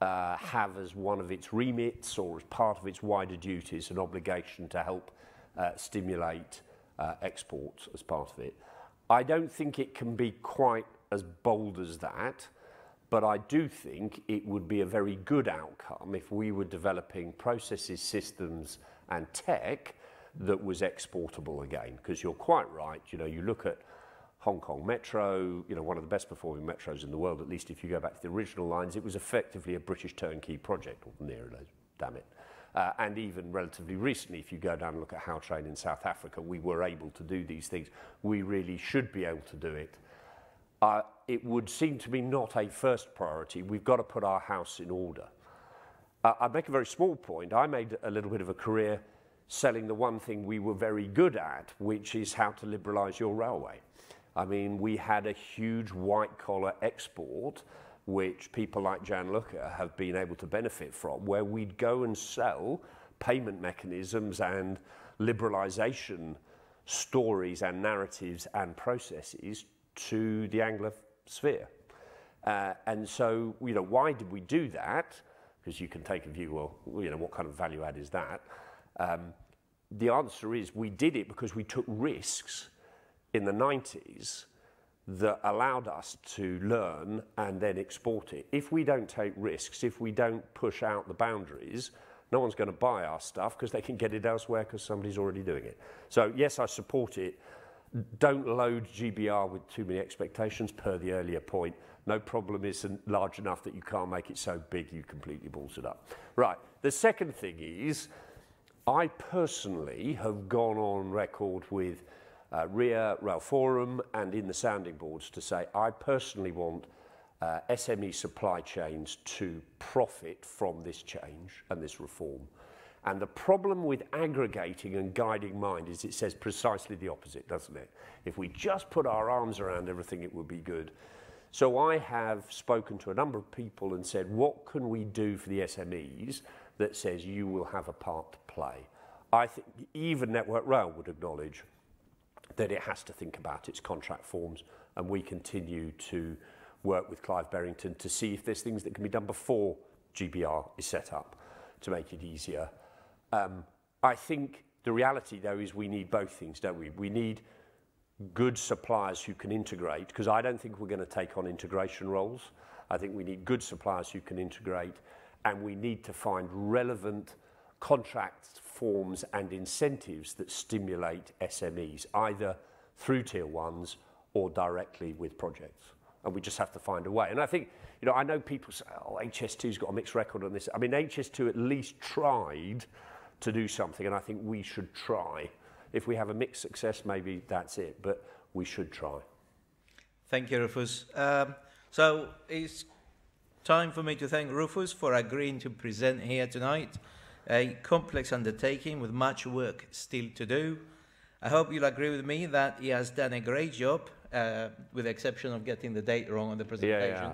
[SPEAKER 2] uh, have as one of its remits or as part of its wider duties an obligation to help uh, stimulate uh, exports as part of it. I don't think it can be quite as bold as that, but I do think it would be a very good outcome if we were developing processes, systems, and tech that was exportable again. Because you're quite right, you know, you look at Hong Kong Metro, you know, one of the best performing metros in the world, at least if you go back to the original lines, it was effectively a British turnkey project, or damn it. Uh, and even relatively recently, if you go down and look at Gautrain in South Africa, we were able to do these things. We really should be able to do it. Uh, it would seem to be not a first priority. We've got to put our house in order. Uh, I'd make a very small point. I made a little bit of a career selling the one thing we were very good at, which is how to liberalise your railway. I mean, we had a huge white collar export which people like Gianluca have been able to benefit from, where we'd go and sell payment mechanisms and liberalisation stories and narratives and processes to the Anglo sphere. Uh, and so, you know, why did we do that? Because you can take a view, well, you know, what kind of value add is that? Um, the answer is we did it because we took risks in the 90s that allowed us to learn and then export it. If we don't take risks, if we don't push out the boundaries, no one's going to buy our stuff because they can get it elsewhere because somebody's already doing it. So, yes, I support it. Don't load GBR with too many expectations per the earlier point. No problem isn't large enough that you can't make it so big you completely balls it up. Right. The second thing is, I personally have gone on record with uh, RIA, Rail Forum, and in the sounding boards to say I personally want uh, SME supply chains to profit from this change and this reform. And the problem with aggregating and guiding mind is it says precisely the opposite, doesn't it? If we just put our arms around everything, it would be good. So I have spoken to a number of people and said, what can we do for the SMEs that says you will have a part to play? I think even Network Rail would acknowledge that it has to think about its contract forms, and we continue to work with Clive Berrington to see if there's things that can be done before GBR is set up to make it easier. Um, I think the reality, though, is we need both things, don't we? We need good suppliers who can integrate, because I don't think we're going to take on integration roles. I think we need good suppliers who can integrate, and we need to find relevant contract forms and incentives that stimulate SMEs, either through tier ones or directly with projects. And we just have to find a way. And I think, you know, I know people say, oh, HS2's got a mixed record on this. I mean, HS2 at least tried to do something, and I think we should try. If we have a mixed success, maybe that's it, but we should try.
[SPEAKER 1] Thank you, Rufus. Um, so it's time for me to thank Rufus for agreeing to present here tonight a complex undertaking with much work still to do. I hope you'll agree with me that he has done a great job, uh, with the exception of getting the date wrong on the presentation.
[SPEAKER 2] Yeah, yeah.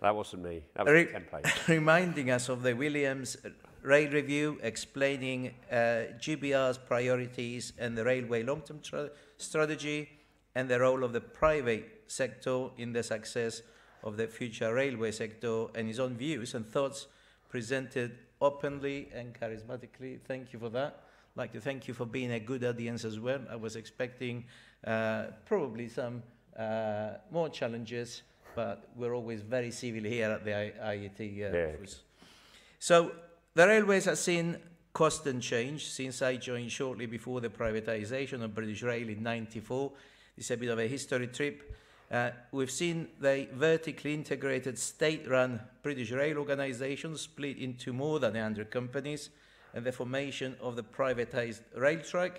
[SPEAKER 2] That wasn't me. That was Re- template. *laughs*
[SPEAKER 1] reminding us of the Williams Rail Review, explaining uh, GBR's priorities and the railway long-term tra- strategy, and the role of the private sector in the success of the future railway sector, and his own views and thoughts presented openly and charismatically. Thank you for that. I'd like to thank you for being a good audience as well. I was expecting uh, probably some uh, more challenges, but we're always very civil here at the IET. Uh, yeah. So the railways have seen constant change since I joined shortly before the privatization of British Rail in 94. This is a bit of a history trip. Uh, we've seen the vertically integrated state-run British rail organisation split into more than 100 companies and the formation of the privatised Railtrack.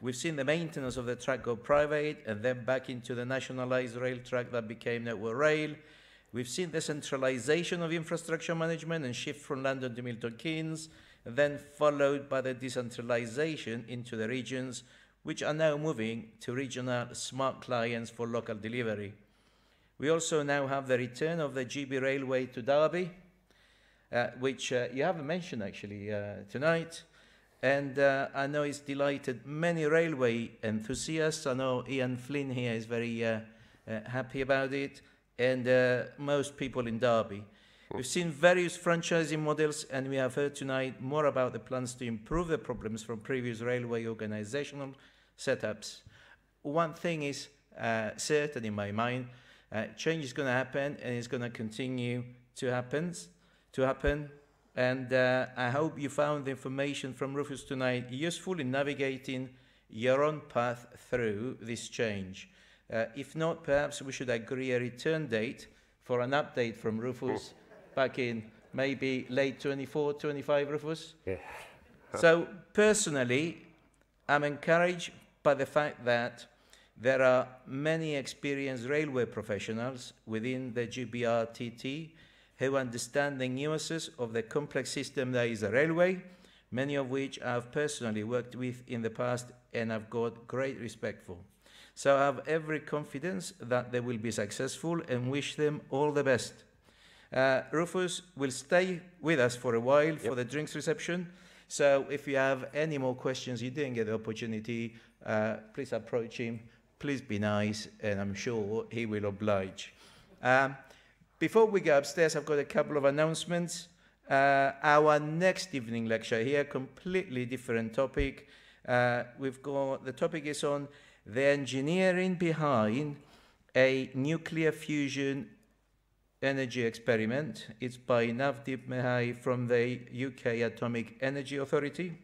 [SPEAKER 1] We've seen the maintenance of the track go private and then back into the nationalised Railtrack that became Network Rail. We've seen the centralisation of infrastructure management and shift from London to Milton Keynes, then followed by the decentralisation into the regions which are now moving to regional smart clients for local delivery. We also now have the return of the GB Railway to Derby, uh, which uh, you haven't mentioned actually uh, tonight. And uh, I know it's delighted many railway enthusiasts. I know Ian Flynn here is very uh, uh, happy about it, and uh, most people in Derby. We've seen various franchising models, and we have heard tonight more about the plans to improve the problems from previous railway organizational setups. One thing is uh, certain in my mind uh, change is going to happen, and it's going to continue to happen. To happen, and uh, I hope you found the information from Rufus tonight useful in navigating your own path through this change. Uh, if not, perhaps we should agree a return date for an update from Rufus back in maybe late 24, 25, Rufus?
[SPEAKER 2] Yeah.
[SPEAKER 1] so, personally, I'm encouraged by the fact that there are many experienced railway professionals within the GBRTT who understand the nuances of the complex system that is a railway, many of which I've personally worked with in the past and I've got great respect for. So I have every confidence that they will be successful and wish them all the best. Uh, Rufus will stay with us for a while yep. for the drinks reception. So if you have any more questions, you didn't get the opportunity, uh, please approach him. Please be nice, and I'm sure he will oblige. Um, before we go upstairs, I've got a couple of announcements. Uh, our next evening lecture here, completely different topic. Uh, we've got the topic is on the engineering behind a nuclear fusion energy experiment. It's by Navdeep Mehai from the UK Atomic Energy Authority,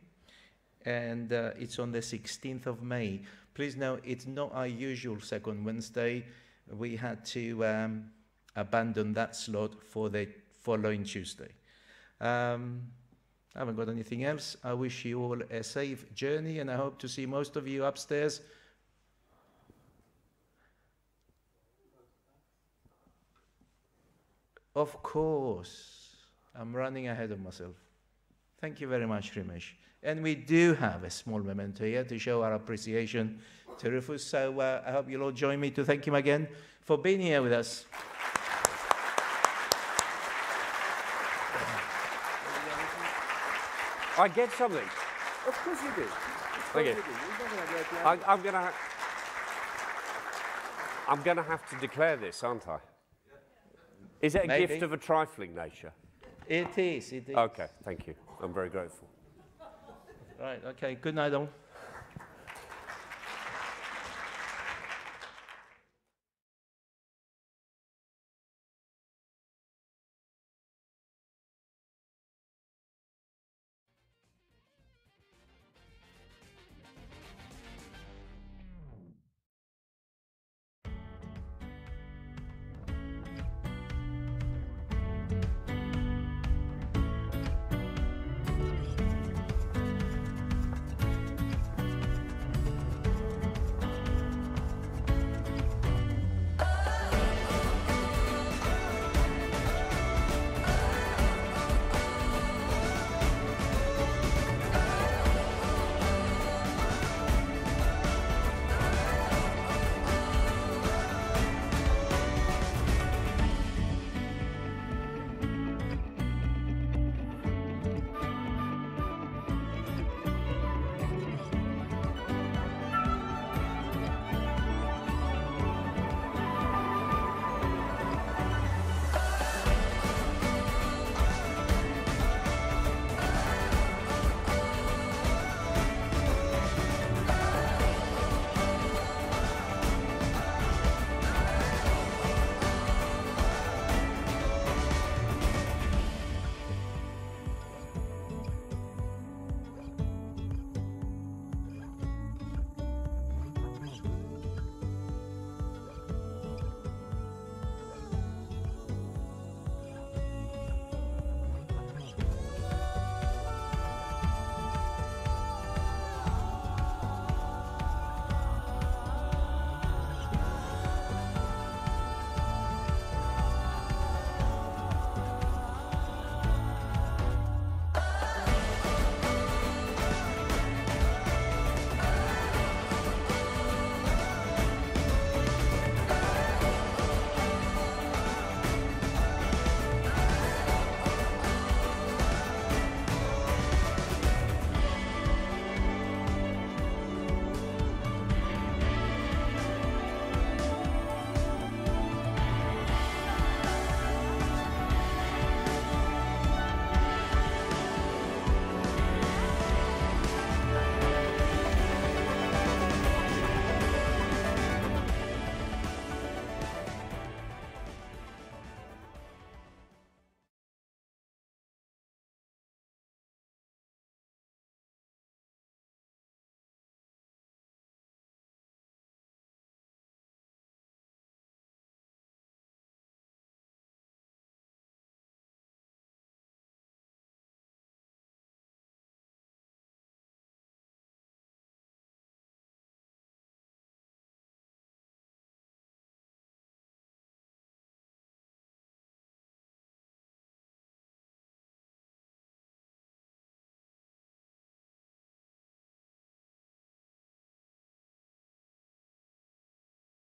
[SPEAKER 1] and uh, it's on the 16th of May. Please note, it's not our usual second Wednesday. We had to um, abandon that slot for the following Tuesday. Um, I haven't got anything else. I wish you all a safe journey and I hope to see most of you upstairs. Of course, I'm running ahead of myself. Thank you very much, Rimesh. And we do have a small memento here to show our appreciation to Rufus. So uh, I hope you'll all join me to thank him again for being here with us.
[SPEAKER 2] I get something.
[SPEAKER 6] Of course you do.
[SPEAKER 2] Okay. I, I'm going to. I'm going to have to declare this, aren't I? Is it a
[SPEAKER 1] Maybe.
[SPEAKER 2] gift of a trifling nature?
[SPEAKER 1] It is. It is.
[SPEAKER 2] Okay, thank you. I'm very grateful.
[SPEAKER 1] Right. Okay. Good night, all.